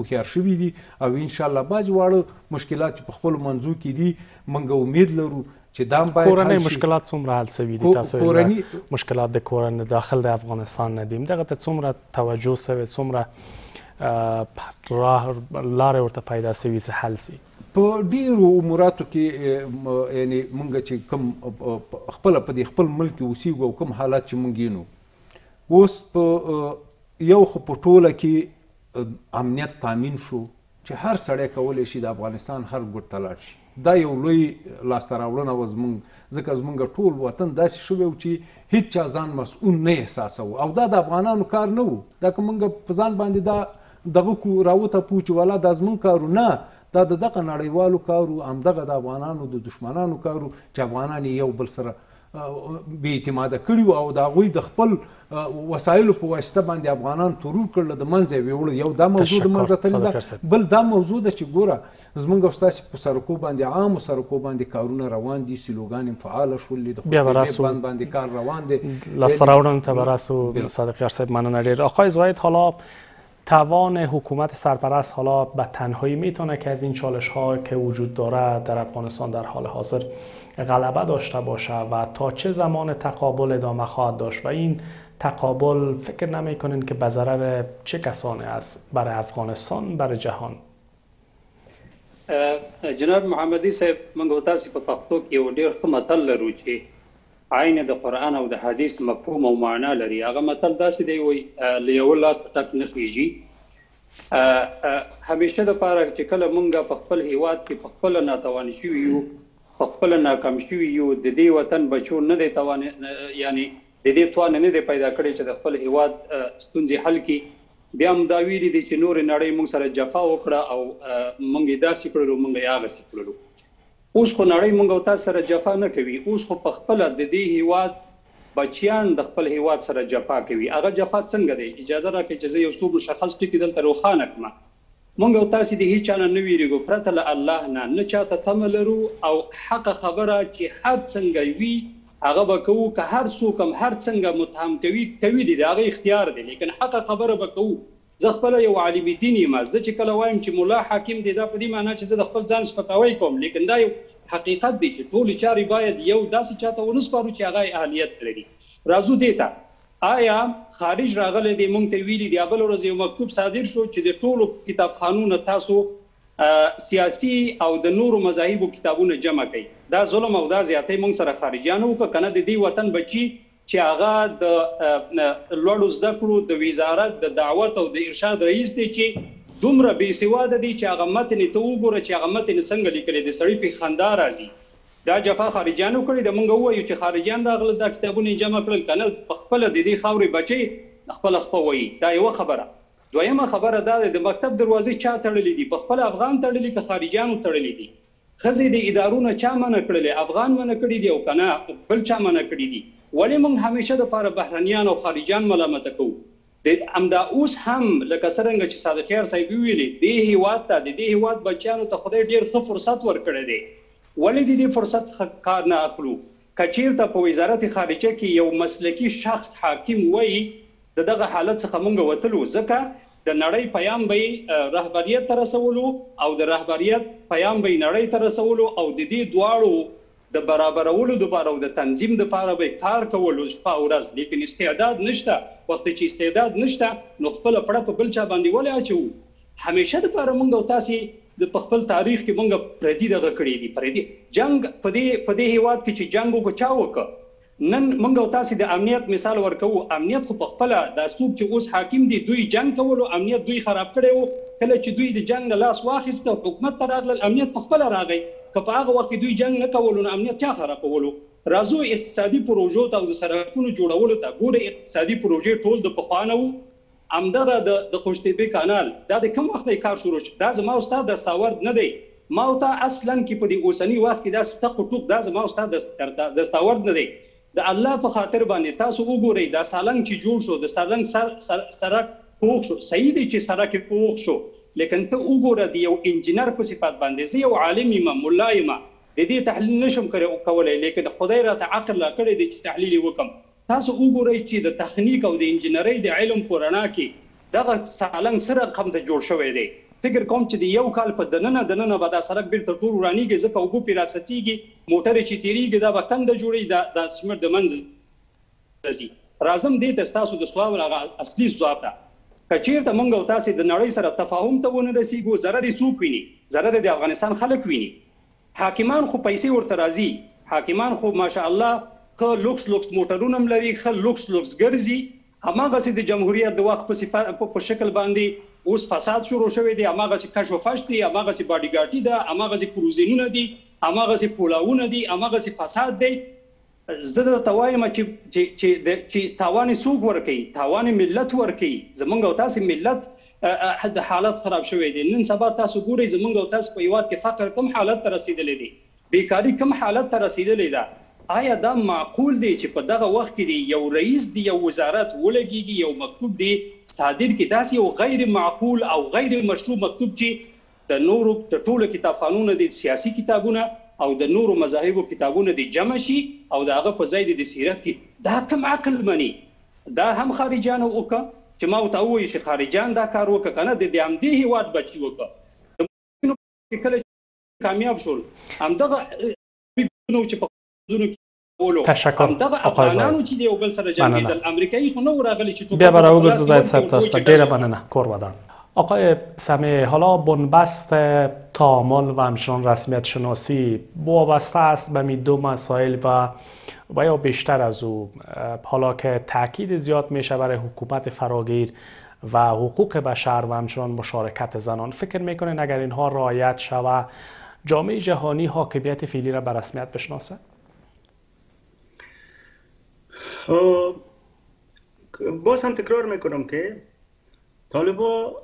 وخیار شوي دي او ان شاء الله باز واړه مشکلات په خپل منځو کې دي منګه امید لرو چې دا باید کورنۍ مشکلات څومره حل شوي دي تاسو کورنۍ مشکلات د کورنۍ داخل د افغانستان نه دي. دغه ته څومره توجه شوی څومره راه لارې ورته پیدا شوي چې حل شي په ډیرو اموراتو کې یعنی مونږ چې کوم خپل په دې خپل ملک اوسېږو او کوم حالات چې مونږ یینو اوس په یو خو په ټوله کې امنیت تامین شو چې هر سړی کولی شي د افغانستان هر ګوټ ته لاړ شي دا یو لوی لاسته راوړنه وه زموږ ځکه زموږ ټول وطن داسې شوی و چې هیڅ چا ځان مسؤل نه احساسوو او دا د افغانانو کار نه و. دا که موږ په ځان باندې دا دغه کو راوته پوه چې والا دا زموږ کارو نه. دا د دغه نړیوالو کارو همدغه د افغانانو د دشمنانو کارو چې افغانان یو بل سره بې اعتماده کړي او د هغوی د خپل وسایلو په واسطه باندې افغانان ترور کړل د منځه ویوړ یو دا موضوع د منځه تللی بل دا موضوع ده چې ګوره زمونږ استاد په سرکو باندې عام سرکو باندې کارونه روان دي سلوګان فعال شول د بیا براسو باندې کار روان دي لاستراوړم ته براسو صادق یارسب مننه ډیر آقای زاید حالا توان حکومت سرپرست حالا به تنهایی میتونه که از این چالش ها که وجود داره در افغانستان در حال حاضر غلبه داشته باشه و تا چه زمان تقابل ادامه خواهد داشت. و این تقابل فکر نمی‌کنین که به ضرر چه کسانی است؟ برای افغانستان برای جهان؟ جناب محمدی صاحب موږ تاسو په پښتو کې یو ډیر ښه متل لرو چې عین د قران او د حدیث مفهوم او معنا لري. هغه متل داسې دی وي لیو لاس تک نه کیږي همیشه د پاره چې کله مونږه په خپل هیواد کې په خپل ناتوان شو یو خپل ناکام شو یو د دې وطن بچو نه دی توان یعنی د دې توان نه دی پیدا کړی چې د خپل هیواد ستونزې حل کړي. بیا هم دا ویلي دي چې نور نړۍ مونږ سره جفا وکړه او مونږ داسې کړو مونږ یې هغه سي کړو اوس خو نړۍ مونږ او تاسو سره جفا نه کوي. اوس خو په خپل د دې هیواد بچیان د خپل هیواد سره جفا کوي. هغه جفا څنګه دی؟ اجازه راکړئ چې یو څو مشخص ټکي دلته روښانه کړم مونږ او تاسو د هیڅ نه ویریږو پرته له الله نه. نه چاته تم لرو او حق خبره چې هر څنګه وي هغه کوو که هر څوک هم هر څنګه متهم کوي کوي دي هغه اختیار دی. لیکن حق خبره کوو. زه خپل یو عالم دین یم. زه چې کله وایم چې مولا حاکم دی دا په دې معنی چې زه د خپل ځان سپکاوی کوم. لیکن دا یو حقیقت دی چې ټول چاري باید یو داسې چاته ونسپارو چې هغه اهلیت لري. راځو دیتا آیا خارج راغله دی مونږ ته ویلي دی بل ورځ یو مکتوب صادر شو چې د ټولو کتابخانونو تاسو سیاسي او د نورو مذاهبو کتابونه جمع کړي دا ظلم او دا زیاتې مونږ سره خارجيانو کنه د دې وطن بچي چې هغه د لوړو زده کړو د وزارت د دعوت او د ارشاد رئیس دی چې دومره بې سواده دي چې هغه متن ته وګوره چې هغه متن څنګه لیکل دي سړی په خندا راځي دا جفا خارجيانو کړی د مونږ وایو چې خارجيان راغله د کتابونو جمع کړل. کنه په خپل د دې خاوري بچي خپل وایي. دا یو خبره. دویمه خبره دا د مکتب دروازې چا تړلې دي؟ په خپل افغان تړلې که خارجيانو تړلې دي؟ خزې د ادارونو چا منع کړل افغان منع کړی دی او کنه بل چا منع کړی دي؟ ولی موږ همیشه د لپاره بهرنیان او خارجيان ملامت کوو؟ د امدا اوس هم لکه څنګه چې صادق خیر صاحب ویلي د هیواد ته د دې هیواد بچیانو ته خدای ډیر ښه فرصت ورکړی دی ولې د دې فرصت کار نه اخلو؟ کچیر ته په وزارت خارجه کې یو مسلکی شخص حاکم وایي دغه حالت څخه مونږ وتلو ځکه د نړۍ پیام به رهبریت تر رسولو او د رهبریت پیام به نړۍ تر رسولو او د دې دواړو د برابرولو لپاره او د تنظیم لپاره به کار کول شپه او ورځ لیکن استعداد نشته. وخت چې استعداد نشته نو خپل پړه په بل چا باندې ولې اچو همیشه د لپاره مونږ او تاسو د خپل تاریخ کې مونږ پردي دغه کړی دي. پردي جنگ په دې په دې هیواد کې چې جنگ وکړو وک نن مونږ او تاسو د امنیت مثال ورکو امنیت خو په خپل د سوق چې اوس حاکم دي دوی جنگ کولو امنیت دوی خراب کړي کله چې دوی د جنگ لاس واخیسته حکومت تر اغل امنیت په خپل راغی. که په هغه وخت دوی جنگ نه کول نو امنیت چا خرابولو؟ راځو اقتصادي پروژو ته او د سړکونو جوړولو ته. ګوره اقتصادي پروژې ټول د پخوانو امدغه د د قشتېبه کانال. دا د کوم وخت کار شروع شو؟ دا زما استاد د استاورد نه دی. ما او ته اصلا کې په دې اوسنی وخت کې دا ټق ټوک دا زما استاد د استاورد نه دی. د الله په خاطر باندې تاسو وګورئ دا سالنګ چې جوړ شو د سالنګ سر سرک پوښ شو. صحیح دی چې سرک پوښ شو. لیکن ته وګوره د یو انجنیر په صفات باندې زه یو عالم یم مولا یم. د دې تحلیل نشم کولای. لیکن خدای راته عقل را کړی دی چې تحلیل وکم تاسو وګورئ چې د تخنیک او د انجنیري د علم پرانا کې دغه سالنګ سره قم ته جوړ شوی دی. فکر کوم چې د یو کال په دننه دننه به دا سړک بیرته ټول ورانیږي ځکه وګو پیراستيږي موټر چې تیریږي دا به کنده جوړي د سمر د منځ راځم دې ته تاسو د سوال اصلي ځواب ته. کچیرته مونږ او تاسو د نړۍ سره تفاهم ته ونه رسیدو ضرر یې څوک ویني؟ ضرر د افغانستان خلک ویني. حاکمان خو پیسې ورته راځي. حاکمان خو ماشا خو لوکس لوکس موټرونه لري خو لوکس لوکس ګرځي. هماغه سي د جمهوریت د وخت په صفات په شکل باندې اوس فساد شروع شوی دی هماغه سي کشف فشت دی هماغه سي باډي ګارډي ده هماغه سي کروزینونه دي هماغه سي پولاونه دي هماغه سي فساد دی. زه د توایم چې چې چې چې تاوان څوک ورکي تاوان ملت ورکي زمونږ او تاسو ملت حد حالت خراب شوی دی. نن سبا تاسو ګورئ زمونږ او تاسو په یواد کې فقر کم حالت ته رسیدلې دي بیکاری کم حالت ته رسیدلې ده آیا دا معقول دی چې په دغه وخت کې یو رئیس دی یو وزارت ولګيږي یو مکتوب دی صادر کې داسې یو غیر معقول او غیر مشروع مکتوب چې د نورو د ټولو کتابخانونو د سیاسي کتابونه او د نورو مذاهبو کتابونه د جمع شي او د هغه په ځای د سیرت کې دا کم عقل مني دا هم خارجانو وکړه چې ما ته وایي چې خارجان دا کار وکړه کنه د دې امدی هیواد بچي وکړه کله کامیاب شول همدغه چې په تشکر. آقای افغانانو چې د یو بل سره جنگیدل امریکایي خو نو راغلي چې بیا برای وګرځو زاید صاحب تاسو ډیره مننه کور ودان آقای سمی حالا بنبست تعامل و همچنان رسمیت شناسی وابسته است به می دو مسائل و و یا بیشتر از او. حالا که تاکید زیاد میشه برای حکومت فراگیر و حقوق بشر و همچنان مشارکت زنان. فکر می‌کنین اگر اینها رعایت شوه جامعه جهانی حاکمیت فعلی را به رسمیت بشناسه؟ باز هم تکرار می‌کنم که طالبا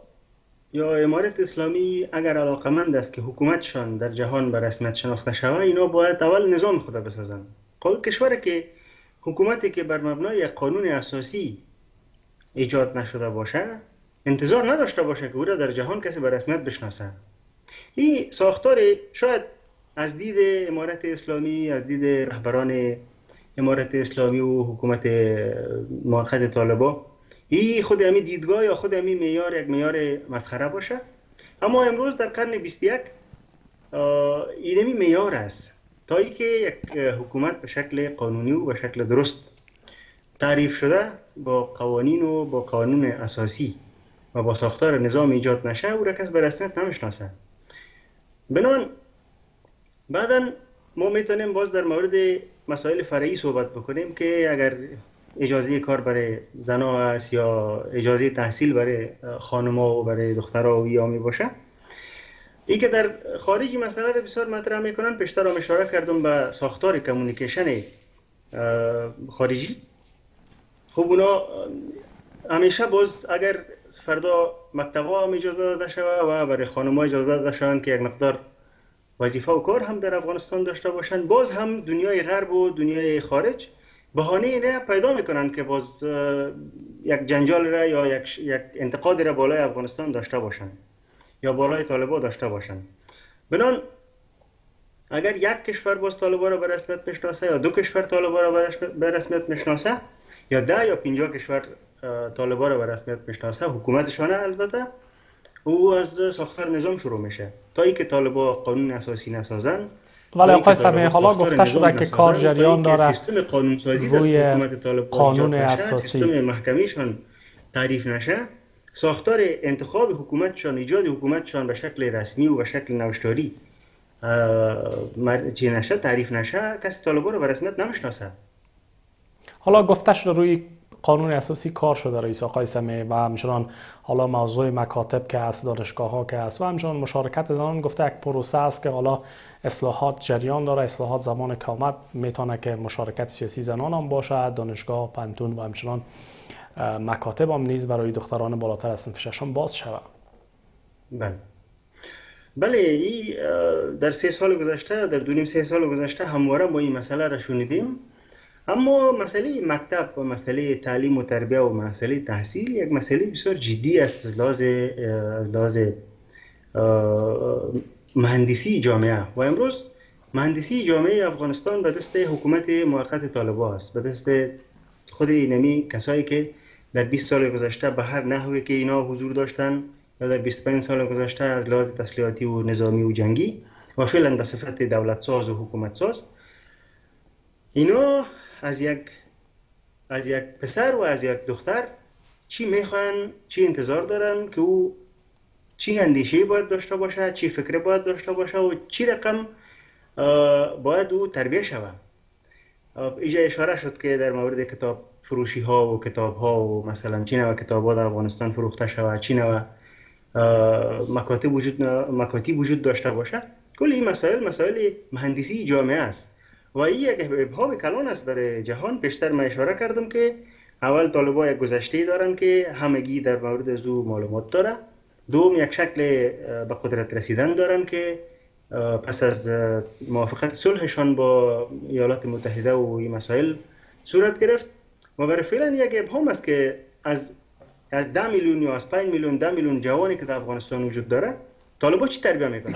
یا امارت اسلامی اگر علاقمند است که حکومتشان در جهان به رسمیت شناخته شود اینا باید اول نظام خود بسازند. خب کشور که حکومتی که بر مبنای قانون اساسی ایجاد نشده باشه انتظار نداشته باشه که او را در جهان کسی به رسمیت بشناسه. این ساختار شاید از دید امارت اسلامی از دید رهبران امارت اسلامی و حکومت موقت طالبا. این خود امی دیدگاه یا خود امی میار یک میار مسخره باشه. اما امروز در قرن 21 اینمی میار است. تا ای که یک حکومت به شکل قانونی و به شکل درست تعریف شده با قوانین و با قانون اساسی و با ساختار نظام ایجاد نشه او را کس به رسمیت نمی‌شناسه. بنان بعدا ما می‌تونیم باز در مورد مسائل فرعی صحبت بکنیم که اگر اجازه کار برای زنا است یا اجازه تحصیل برای خانما و برای دخترها و ایامی باشه ای که در خارجی مسئله بسیار مطرح می‌کنن پیشتر هم اشاره کردم به ساختار کمونیکیشن خارجی. خب اونا همیشه باز اگر فردا مکتب هم اجازه داده شود و برای خانم اجازه داده که یک مقدار وظیفه و کار هم در افغانستان داشته باشند. باز هم دنیای غرب و دنیای خارج بهانه اینه پیدا می‌کنن که باز یک جنجال را یا یک, یک انتقاد را بالای افغانستان داشته باشند یا بالای طالبا داشته باشند. بنان اگر یک کشور باز طالبا را به رسمیت می‌شناسه یا دو کشور طالبا را به رسمیت می‌شناسه یا ده یا پنجاه کشور طالبا را به رسمیت می‌شناسه حکومتشانه البته او از ساختار نظام شروع میشه. تا ای که طالبا قانون اساسی نسازن ولی آقای سمیه حالا گفته شده که کار جریان داره. سیستم قانون سازی روی قانون اساسی. سیستم محکمیشان تعریف نشه ساختار انتخاب حکومتشان ایجاد حکومتشان به شکل رسمی و به شکل نوشتاری چی نشه تعریف نشه کسی طالبا رو به رسمیت نمی‌شناسه. حالا گفته شده روی قانون اساسی کار شده رئیس آقای سمی و همچنان حالا موضوع مکاتب که هست دانشگاه ها که هست و همچنان مشارکت زنان گفته یک پروسه است که حالا اصلاحات جریان داره اصلاحات زمان آمد می‌تونه که مشارکت سیاسی زنان هم باشه دانشگاه پنتون و همچنان مکاتب هم نیز برای دختران بالاتر از صنف ششم باز شود. بله. بله در سه سال گذشته در دو نیم سه سال گذشته همواره ما این مسئله را شنیدیم. اما مسئله مکتب و مسئله تعلیم و تربیه و مسئله تحصیل یک مسئله بسیار جدی است از لحاظ مهندسی جامعه. و امروز مهندسی جامعه افغانستان به دست حکومت موقت طالبا است به دست خود اینمی کسایی که در 20 سال گذشته به هر نحوی که اینا حضور داشتن یا در 25 سال گذشته از لحاظ تسلیحاتی و نظامی و جنگی و فعلا به صفت دولت ساز و حکومت ساز اینا از یک از یک پسر و از یک دختر چی می‌خوان چی انتظار دارن که او چی اندیشه باید داشته باشه چی فکر باید داشته باشه و چی رقم باید او تربیه شود ایجا اشاره شد که در مورد کتاب فروشی ها و کتاب ها و مثلا چی نوع کتاب ها در افغانستان فروخته شود چی نوع مکاتب وجود مکاتب وجود داشته باشه. کل این مسائل مسائل مهندسی جامعه است. و این یک ابهام کلان است برای جهان بیشتر من اشاره کردم که اول طالبا یک گذشته دارن که همگی در مورد از معلومات داره دوم یک شکل به قدرت رسیدن دارن که پس از موافقت صلحشان با ایالات متحده و این مسائل صورت گرفت. و برای فعلا یک ابهام است که از از 10 میلیون یا از 5 میلیون 10 میلیون جوانی که در افغانستان وجود داره طالبا چی تربیه می‌کنن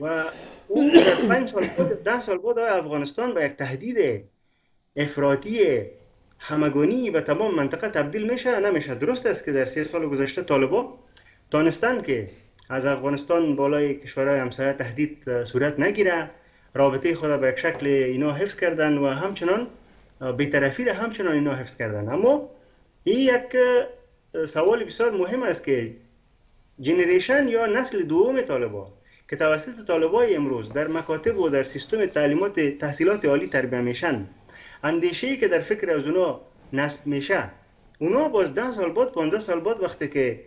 و در 5 سال بعد 10 سال بعد افغانستان به یک تهدید افراطی همگانی و تمام منطقه تبدیل میشه نمیشه؟ درست است که در سی سال گذشته طالبا دانستن که از افغانستان بالای کشورهای همسایه تهدید صورت نگیره رابطه خود به یک شکل اینا حفظ کردن و همچنان بیطرفی را همچنان اینا حفظ کردن. اما این یک سوال بسیار مهم است که جنریشن یا نسل دوم طالبا که توسط طالبای امروز در مکاتب و در سیستم تعلیمات تحصیلات عالی تربیه میشن اندیشه که در فکر از اونا نصب میشه اونا باز ده سال بعد 15 سال بعد وقتی که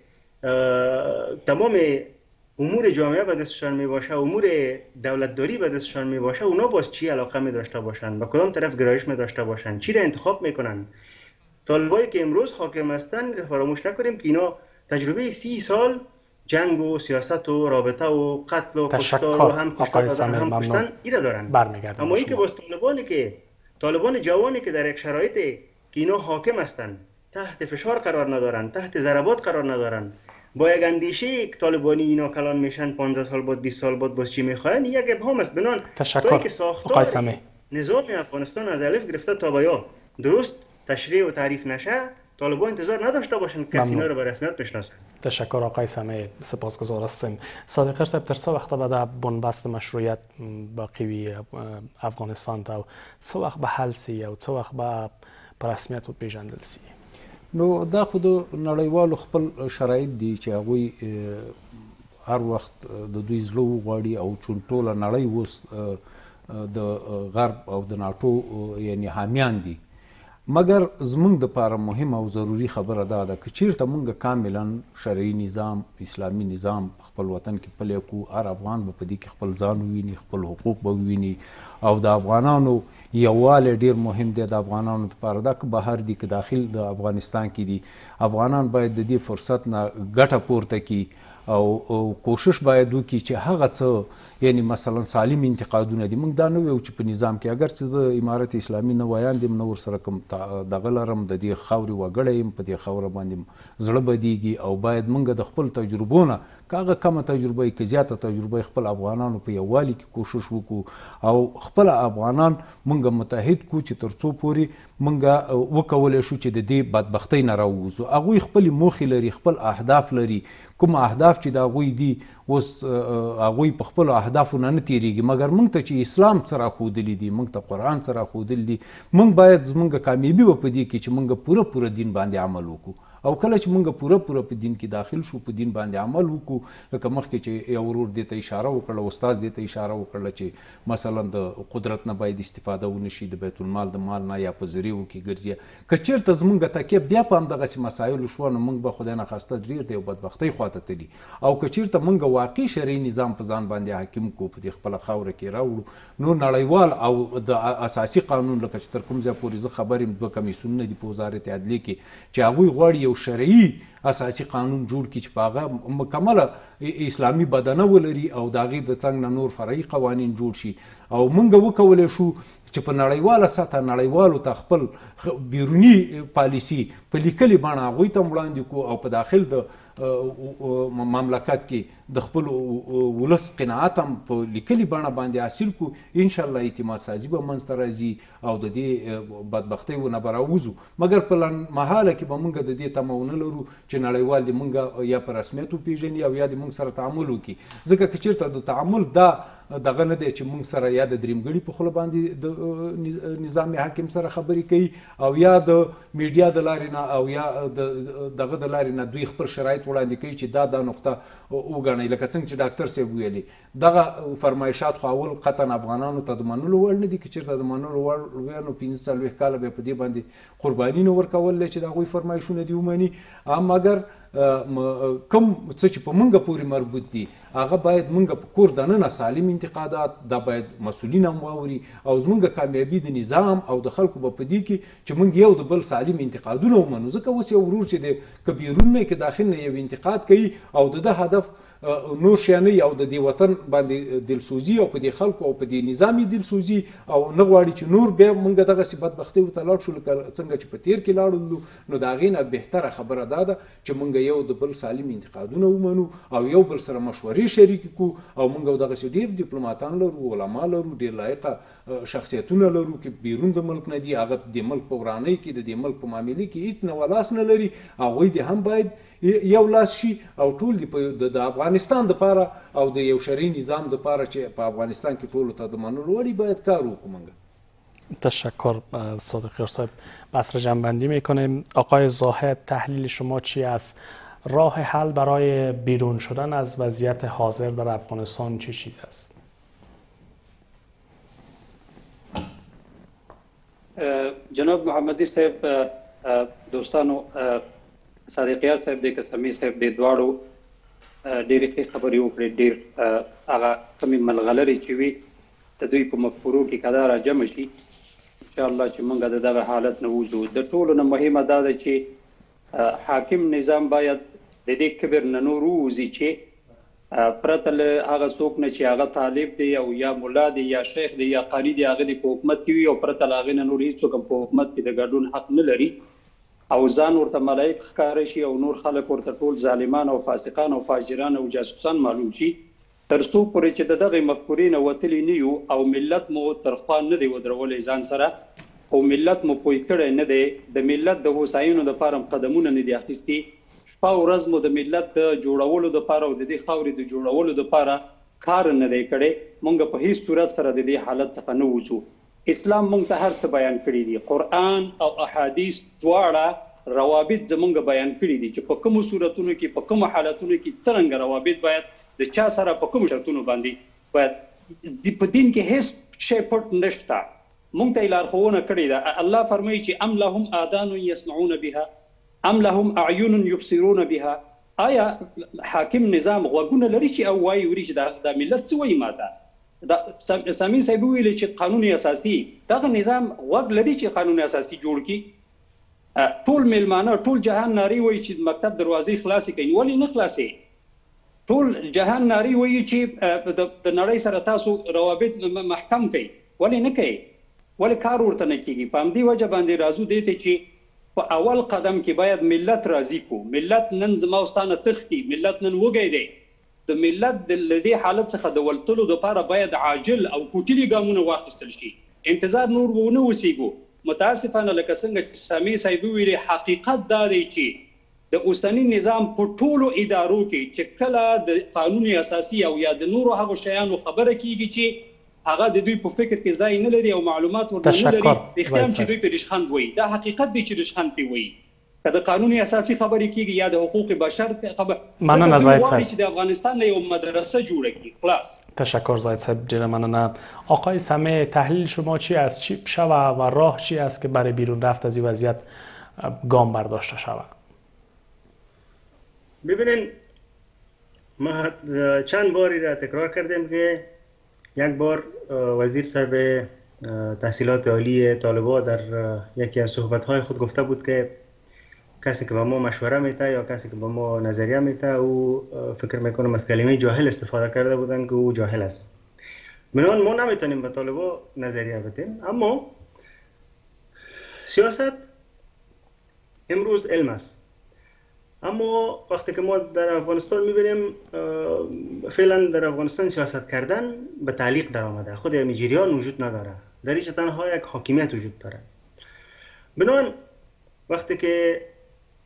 تمام امور جامعه به دستشان می باشه امور دولتداری به دستشان می باشه اونا باز چی علاقه می داشته باشن؟ به کدام طرف گرایش می داشته باشن؟ چی را انتخاب می‌کنن؟ طالبایی که امروز حاکم هستن فراموش نکنیم که اینا تجربه سی سال جنگ و سیاست و رابطه و قتل و کشتار و هم کشتار هم کشتن ایره دارن. اما این که باز طالبانی که طالبان جوانی که در یک شرایط که اینا حاکم هستند تحت فشار قرار ندارن تحت ضربات قرار ندارن با یک اندیشه یک طالبانی اینا کلان میشن 15 سال بعد 20 سال بعد باز چی می‌خواین یک ابهام است. بنان تشکر که ساختار نظام افغانستان از الف گرفته تا به درست تشریح و تعریف نشه طالبان انتظار نداشته باشن که کسی رو به رسمیت بشناسن تشکر آقای سمه سپاسگزار هستیم. صادق صاحب تر څه وخت بعد بنبست مشروعیت باقی افغانستان ته څه وخت به حل سي او څه وخت به په رسمیت وپیژندل سي نو دا خو د نړیوالو خپل شرایط دي چې هغوی هر وخت د دوی زړه وغواړي او چون ټوله نړۍ اوس د غرب او د ناټو یعنی حامیان دي مګر زمونږ د لپاره مهم او ضروری خبره دا ده چې چیرته مونږ کاملا شرعي نظام اسلامی نظام خپل وطن کې پلی کو هر افغان به په دې کې خپل ځان وویني خپل حقوق به وویني او د افغانانو یووالی ډیر مهم دی د افغانانو لپاره دا که بهر دي که داخل د افغانستان کې دي افغانان باید د دې فرصت نه ګټه پورته کړي او کوشش باید وکړي چې هغه څه یعنی مثلا سالم انتقادونه دي. موږ دا نه ویو چې په نظام کې اگر چې د امارت اسلامي نه وایان دي نو ور سره کوم دغه لرم د دې خاوري وګړی په دې خوره باندې زړه بدیږي او باید موږ د خپل تجربونه کاغه کمه تجربه کې زیاته تجربه خپل افغانانو په یووالي کې کوشش وکړو او خپل افغانان مونږ متحد کو چې ترڅو پوري مونږ وکول شو چې د دې بدبختی نه راووزو هغه خپل موخي لري خپل اهداف لري. کوم اهداف چې دا غوي دي اوس هغه په خپل اهدافو نه تیریږي. مګر مونږ ته چې اسلام سره خودلی دي مونږ ته قران سره خودلی دي مونږ باید زمونږ کامیابی په دې کې چې مونږ پوره پوره دین باندې عمل وکړو او کله چې مونږ پوره پوره په دین کې داخل شو په دین باندې عمل وکړو لکه مخکې چې یو ورور دې ته اشاره وکړه استاد دې ته اشاره وکړه چې مثلا د قدرت نه باید استفاده ونشي د بیت المال د مال نه یا په ذریعو کې ګرځي. که چیرته زمونږ تکیه بیا په همدغسې مسایلو شو نو مونږ به خدای نه خواسته ډېر دی بدبختۍ خواته تلي. او که چیرته مونږ واقعي شرعي نظام په ځان باندې حاکم کو په دې خپله خاوره کې راوړو نو نړیوال او د اساسي قانون لکه چې تر کوم ځای پورې زه خبر یم دوه کمیسیونونه دي په وزارت عدلیه کې چې هغوی غواړي یو Shari'i, اساسي قانون جوړ کړي چې په هغه مکمله اسلامي بدنه ولري او د هغې د څنګ نه نور فرعي قوانین جوړ شي. او موږ وکولی شو چې په نړیواله سطح نړیوالو ته خپل بیرونی پالیسی په لیکلي بڼه هغوی ته وړاندې کو او په داخل د مملکت کې د خپل ولس قناعت هم په لیکلي بڼه باندې حاصل کو ان شاء الله اعتماد سازي به منځته راځي او د دې بدبختۍ ونه به راوځو مګر په لنډمهاله کې به موږ د دې تمه ونه لرو چې نړیوال د موږ یا په رسمیت وپېژني او یا د موږ سره تعامل وکړي. ځکه که چېرته د تعامل دا دغه نه دی چې موږ سره یا د دریمګړي په خوله باندې د نظام حاکم سره خبرې کوي او یا د میډیا د لارې نه او یا دغه د لارې نه دوی خپل شرایط وړاندې کوي چې دا دا نقطه وګڼئ لکه څنګه چې ډاکټر صاحب ویلي دغه فرمایشات خو اول قطعا افغانانو ته د منلو وړ نه دي که چېرته د منلو وړ وی نو پنځه څلوېښت کاله به په دې باندې قرباني نه ورکول چې د هغوی فرمایشونه دي ومني. مګر کم څه چې په منګه پورې مربوط دي هغه باید منګه په کور دننه سالم انتقادات دا باید مسولین هم واوري او زمونږ کامیابی د نظام او د خلکو په پدې کې چې موږ یو د بل سالم انتقادونه ومنو. ځکه اوس یو ورور چې د کبیرونه کې داخل نه یو انتقاد کوي او د هدف نور شیانه او د دې وطن باندې دلسوزي او په دې خلکو او په دې نظامی دلسوزي او نه غواړي چې نور بیا مونږ دغه صفت بختي او تلاړ شو څنګه چې په تیر کې لاړو نو دا غینه بهتره خبره ده چې مونږ یو د بل سالم انتقادونه ومنو او یو بل سره مشورې شریک کو او مونږ دغه ډیر ډیپلوماټان لرو علما لرو ډیر لایقه شخصیتونه لرو چې بیرون د ملک نه دي هغه د ملک په ورانۍ کې د ملک په معاملې کې هیڅ نه ولاس نه لري. هغه دې هم باید یو لاس شي. او ټول د افغانستان د پاره او د یو شرعي نظام د پاره چې په افغانستان کې ټول ته د منلو وړي باید کار وکړو تشکر صادق صاحب. بس را جنبندی میکنیم. آقای زاهد تحلیل شما چی است؟ راه حل برای بیرون شدن از وضعیت حاضر در افغانستان چه چیز است جناب محمدي صاحب دوستانو صادقیار صاحب د قسمی صاحب د دواړو ډېرې ښه خبرې وکړې ډېر هغه کمی ملغلرې چې وي د دوی په مفکورو کې کدا را جمع شي. ان شاء الله چې موږ د دغه حالت نه وځو. د ټولو نه مهمه دا ده چې حاکم نظام باید د دې کبر نه نور وځي چې پرته له هغه څوک نه چې هغه طالب دی او یا مولا دی یا شیخ دی یا قاری دی هغه د حکومت کې وي او پرته له هغه نه نور هیڅ په حکومت کې د ګډون حق نه لري. او ځان ورته ملائک ښکار شي او نور خلک ورته ټول ظالمان او فاسقان او فاجران او جاسوسان معلوم شي. تر څو پورې چې دغه مفکورین وتلی نه یو او ملت مو ترخوان نه دی ودرولې ځان سره او ملت مو پوي کړی نه دی. د ملت د هوساینو د پاره قدمونه نه دی اخیستي شپه ورځ مو د ملت د جوړولو د پاره او د دې خاورې د جوړولو د پاره کار نه دی کړی. مونږ په هیڅ صورت سره د دې حالت څخه نه وځو. اسلام مونږ ته هر څه بیان کړی دی قران او احادیث دواړه روابط زمونږ بیان کړی دي چې په کومو صورتونو کې په کومو حالتونو کې څنګه روابط باید د چا سره په کومو شرطونو باندې باید. په دین کې هیڅ شی پټ نشته. مونږ ته لارښوونه کړې ده. الله فرمایي چې ام لهم اذان يسمعون بها ام لهم اعین یبصرون بها؟ آیا حاکم نظام غوګونه لري چې او وایي وري چې د ملت وایي ماته دا سامي صاحب ویل چې قانون اساسي دغه نظام غوګ لري چې قانون اساسي جوړ کی ټول ملمانه ټول جهان ناری وایي چې مکتب دروازې خلاصې کړي. ولی نه خلاصې؟ ټول جهان ناری وایي چې د نړۍ سره تاسو روابط محکم کړي ولی نه کوي ولی کار ورته نه کیږي؟ په همدې وجه باندې راځو دي چې په اول قدم کې باید ملت راضي کو ملت نن زموستانه تختی ملت نن وګی دی. د ملت د لدی حالت څخه د ولتلو لپاره باید عاجل او کوټلی ګامونه واخیستل شي. انتظار نور ونه وسیګو متاسفانه لکه څنګه چې سامي صاحب ویلي حقیقت دا دی چې د اوسنی نظام په ټولو ادارو کې چې کله د قانوني اساسي او یا د نورو هغو شیانو خبره کیږي چې هغه د دوی په فکر کې ځای نه لري او معلومات ورته نه لري اختیار چې دوی په رشخند وایي. دا حقیقت دی چې رشخند پی وایي. که د قانوني اساسي خبرې کیږي یا د حقوق بشر خبر مننه زاید صاحب. چې د افغانستان یو مدرسه جوړه کی خلاص. تشکر زاید صاحب ډیر مننه. آقای سمه تحلیل شما چی است؟ چی شوه و راه چی است که برای بیرون رفت از این وضعیت گام برداشته شود ببینین ما چند باری را تکرار کردیم که یک بار وزیر صاحب تحصیلات عالی طالبا در یکی از های خود گفته بود که کسی که به ما مشوره میته یا کسی که به ما نظریه میته او فکر می‌کنم از کلمه جاهل استفاده کرده بودن که او جاهل است. بنابراین ما نمی‌تونیم به طالبا نظریه بدیم اما سیاست امروز علم است. اما وقتی که ما در افغانستان می‌بینیم فعلا در افغانستان سیاست کردن به تعلیق در آمده. خود همین جریان وجود نداره. در اینجا تنها یک حاکمیت وجود داره. بنابراین وقتی که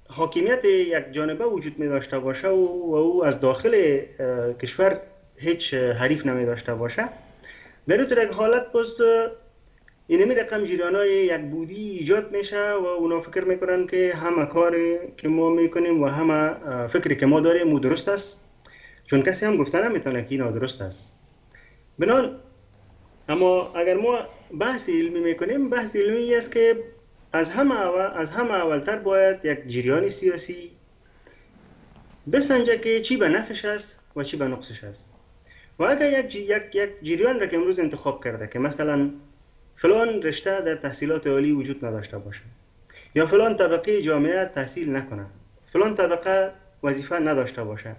حاکمیت یک جانبه وجود می داشته باشه و, او از داخل کشور هیچ حریف نمی داشته باشه در این حالت باز اینمی رقم جریان های یک بودی ایجاد میشه و اونا فکر می‌کنن که همه کار که ما می‌کنیم و همه فکری که ما داریم درست است. چون کسی هم گفته نمی‌تونه که این درست است. بنان اما اگر ما بحث علمی می‌کنیم بحث علمی است که از همه اول از همه اولتر باید یک جریان سیاسی بسنجه که چی به نفش است و چی به نقصش است. و اگر یک, یک, یک جریان را که امروز انتخاب کرده که مثلا فلان رشته در تحصیلات عالی وجود نداشته باشه. یا فلان طبقه جامعه تحصیل نکنه. فلان طبقه وظیفه نداشته باشه.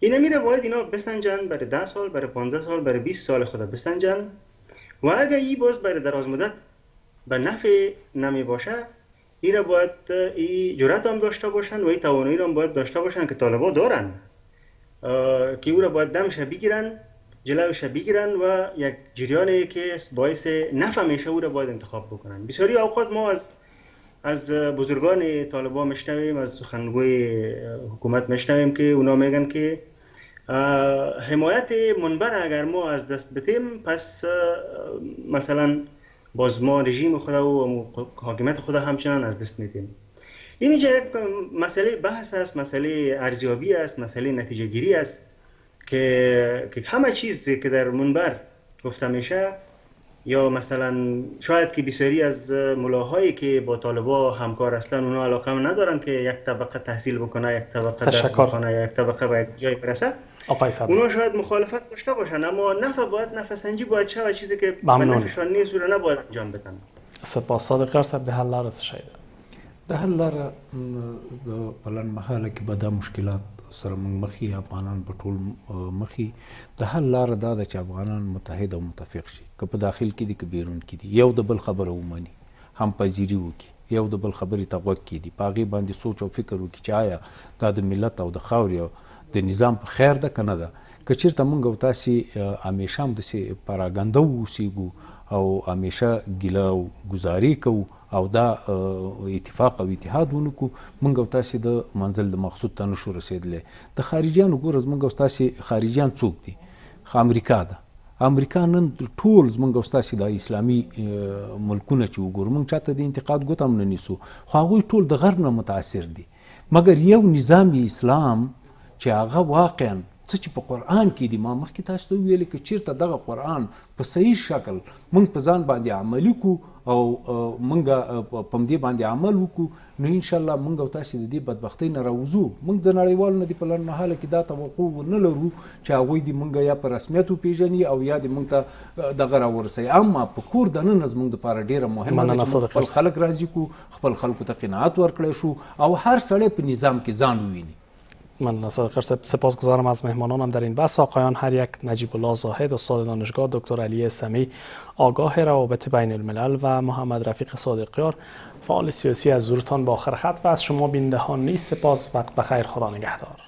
این میره باید اینا بسنجن برای 10 سال برای 15 سال برای 20 سال خدا بسنجن. و اگر ای باز برای دراز مدت به نفع نمی باشه ای را باید ای جرات هم داشته باشن و ای توانایی هم باید داشته باشن که طالبا دارن. که او را باید دمش بگیرن. جلوش بگیرن و یک جریانی که باعث نفع میشه او را باید انتخاب بکنن. بسیاری اوقات ما از از بزرگان طالبا میشنویم از سخنگوی حکومت میشنویم که اونا میگن که حمایت منبر اگر ما از دست بتیم پس مثلا باز ما رژیم خود و حاکمیت خود همچنان از دست میدیم. این یک مسئله بحث است مسئله ارزیابی است مسئله نتیجه گیری است. که, که همه چیز که در منبر گفته میشه یا مثلا شاید که بسیاری از ملاهایی که با طالبا همکار هستن اونا علاقه ندارن که یک طبقه تحصیل بکنه یک طبقه درس بکنه یک طبقه به یک جای برسه. اونا شاید مخالفت داشته باشن اما نفع باید نفع سنجی باید چه و چیزی که به نفعشان نیست رو نباید انجام بدن. سپاس. صادق صاحب د حل لاره شي ده حل لاره بلند مهاله کې به دا مشکلات سره موږ مخې افغانان په ټول مخې د حل لاره دا ده چې افغانان متحد او متفق شي. که په داخل کې دي که بیرون کې دي. یو د بل خبره ومني. هم پذیری وکړي. یو د بل خبرې ته غوږ کړي په هغې باندې سوچ او فکر وکړي چې آیا دا د ملت او د خاورې د نظام په خیر ده که نه ده. که چېرته موږ او تاسې همیشه هم داسې پراګنده واوسېږو او همیشه ګیله او ګزاري کوو او دا اتفاق او اتحاد ونکو موږ او تاسو د منزل د مقصود ته نشو رسیدلې د خارجيانو ګورز موږ او تاسو خارجيان څوک دي؟ امریکا ده. امریکا نن ټول زمونږ او تاسو د اسلامي ملکونه چې وګورو موږ چاته د انتقاد ګوتم نه نیسو. خو هغه ټول د غرب نه متاثر دي. مګر یو نظام اسلام چې هغه واقعا څه چې په قران کې دي ما مخکې تاسو ته ویل کې چیرته دغه قران په صحیح شکل موږ په ځان باندې عملی کو او موږ په دې باندې عمل وکړو نو ان شاء الله موږ او تاسو د دې بدبختی نه راوځو. موږ د نړیوالو نه دی په لړ محاله کې دا توقع نه لرو چې هغه دی موږ یا په رسمیت پیژني او یا د موږ ته دغه راورسي اما په کور د نن زموږ لپاره ډیره مهمه ده چې خپل خلک راضي کو خپل خلکو ته قناعت ورکړي شو او هر سړی په نظام کې ځان وویني من سپاسگزارم از مهمانانم در این بحث. آقایان هر یک نجیب الله زاهد استاد دانشگاه دکتر علی سمی آگاه روابط بین الملل و محمد رفیق صادقیار فعال سیاسی از زورتان با آخر خط و از شما بینده ها نیست. سپاس وقت بخیر خدا نگهدار.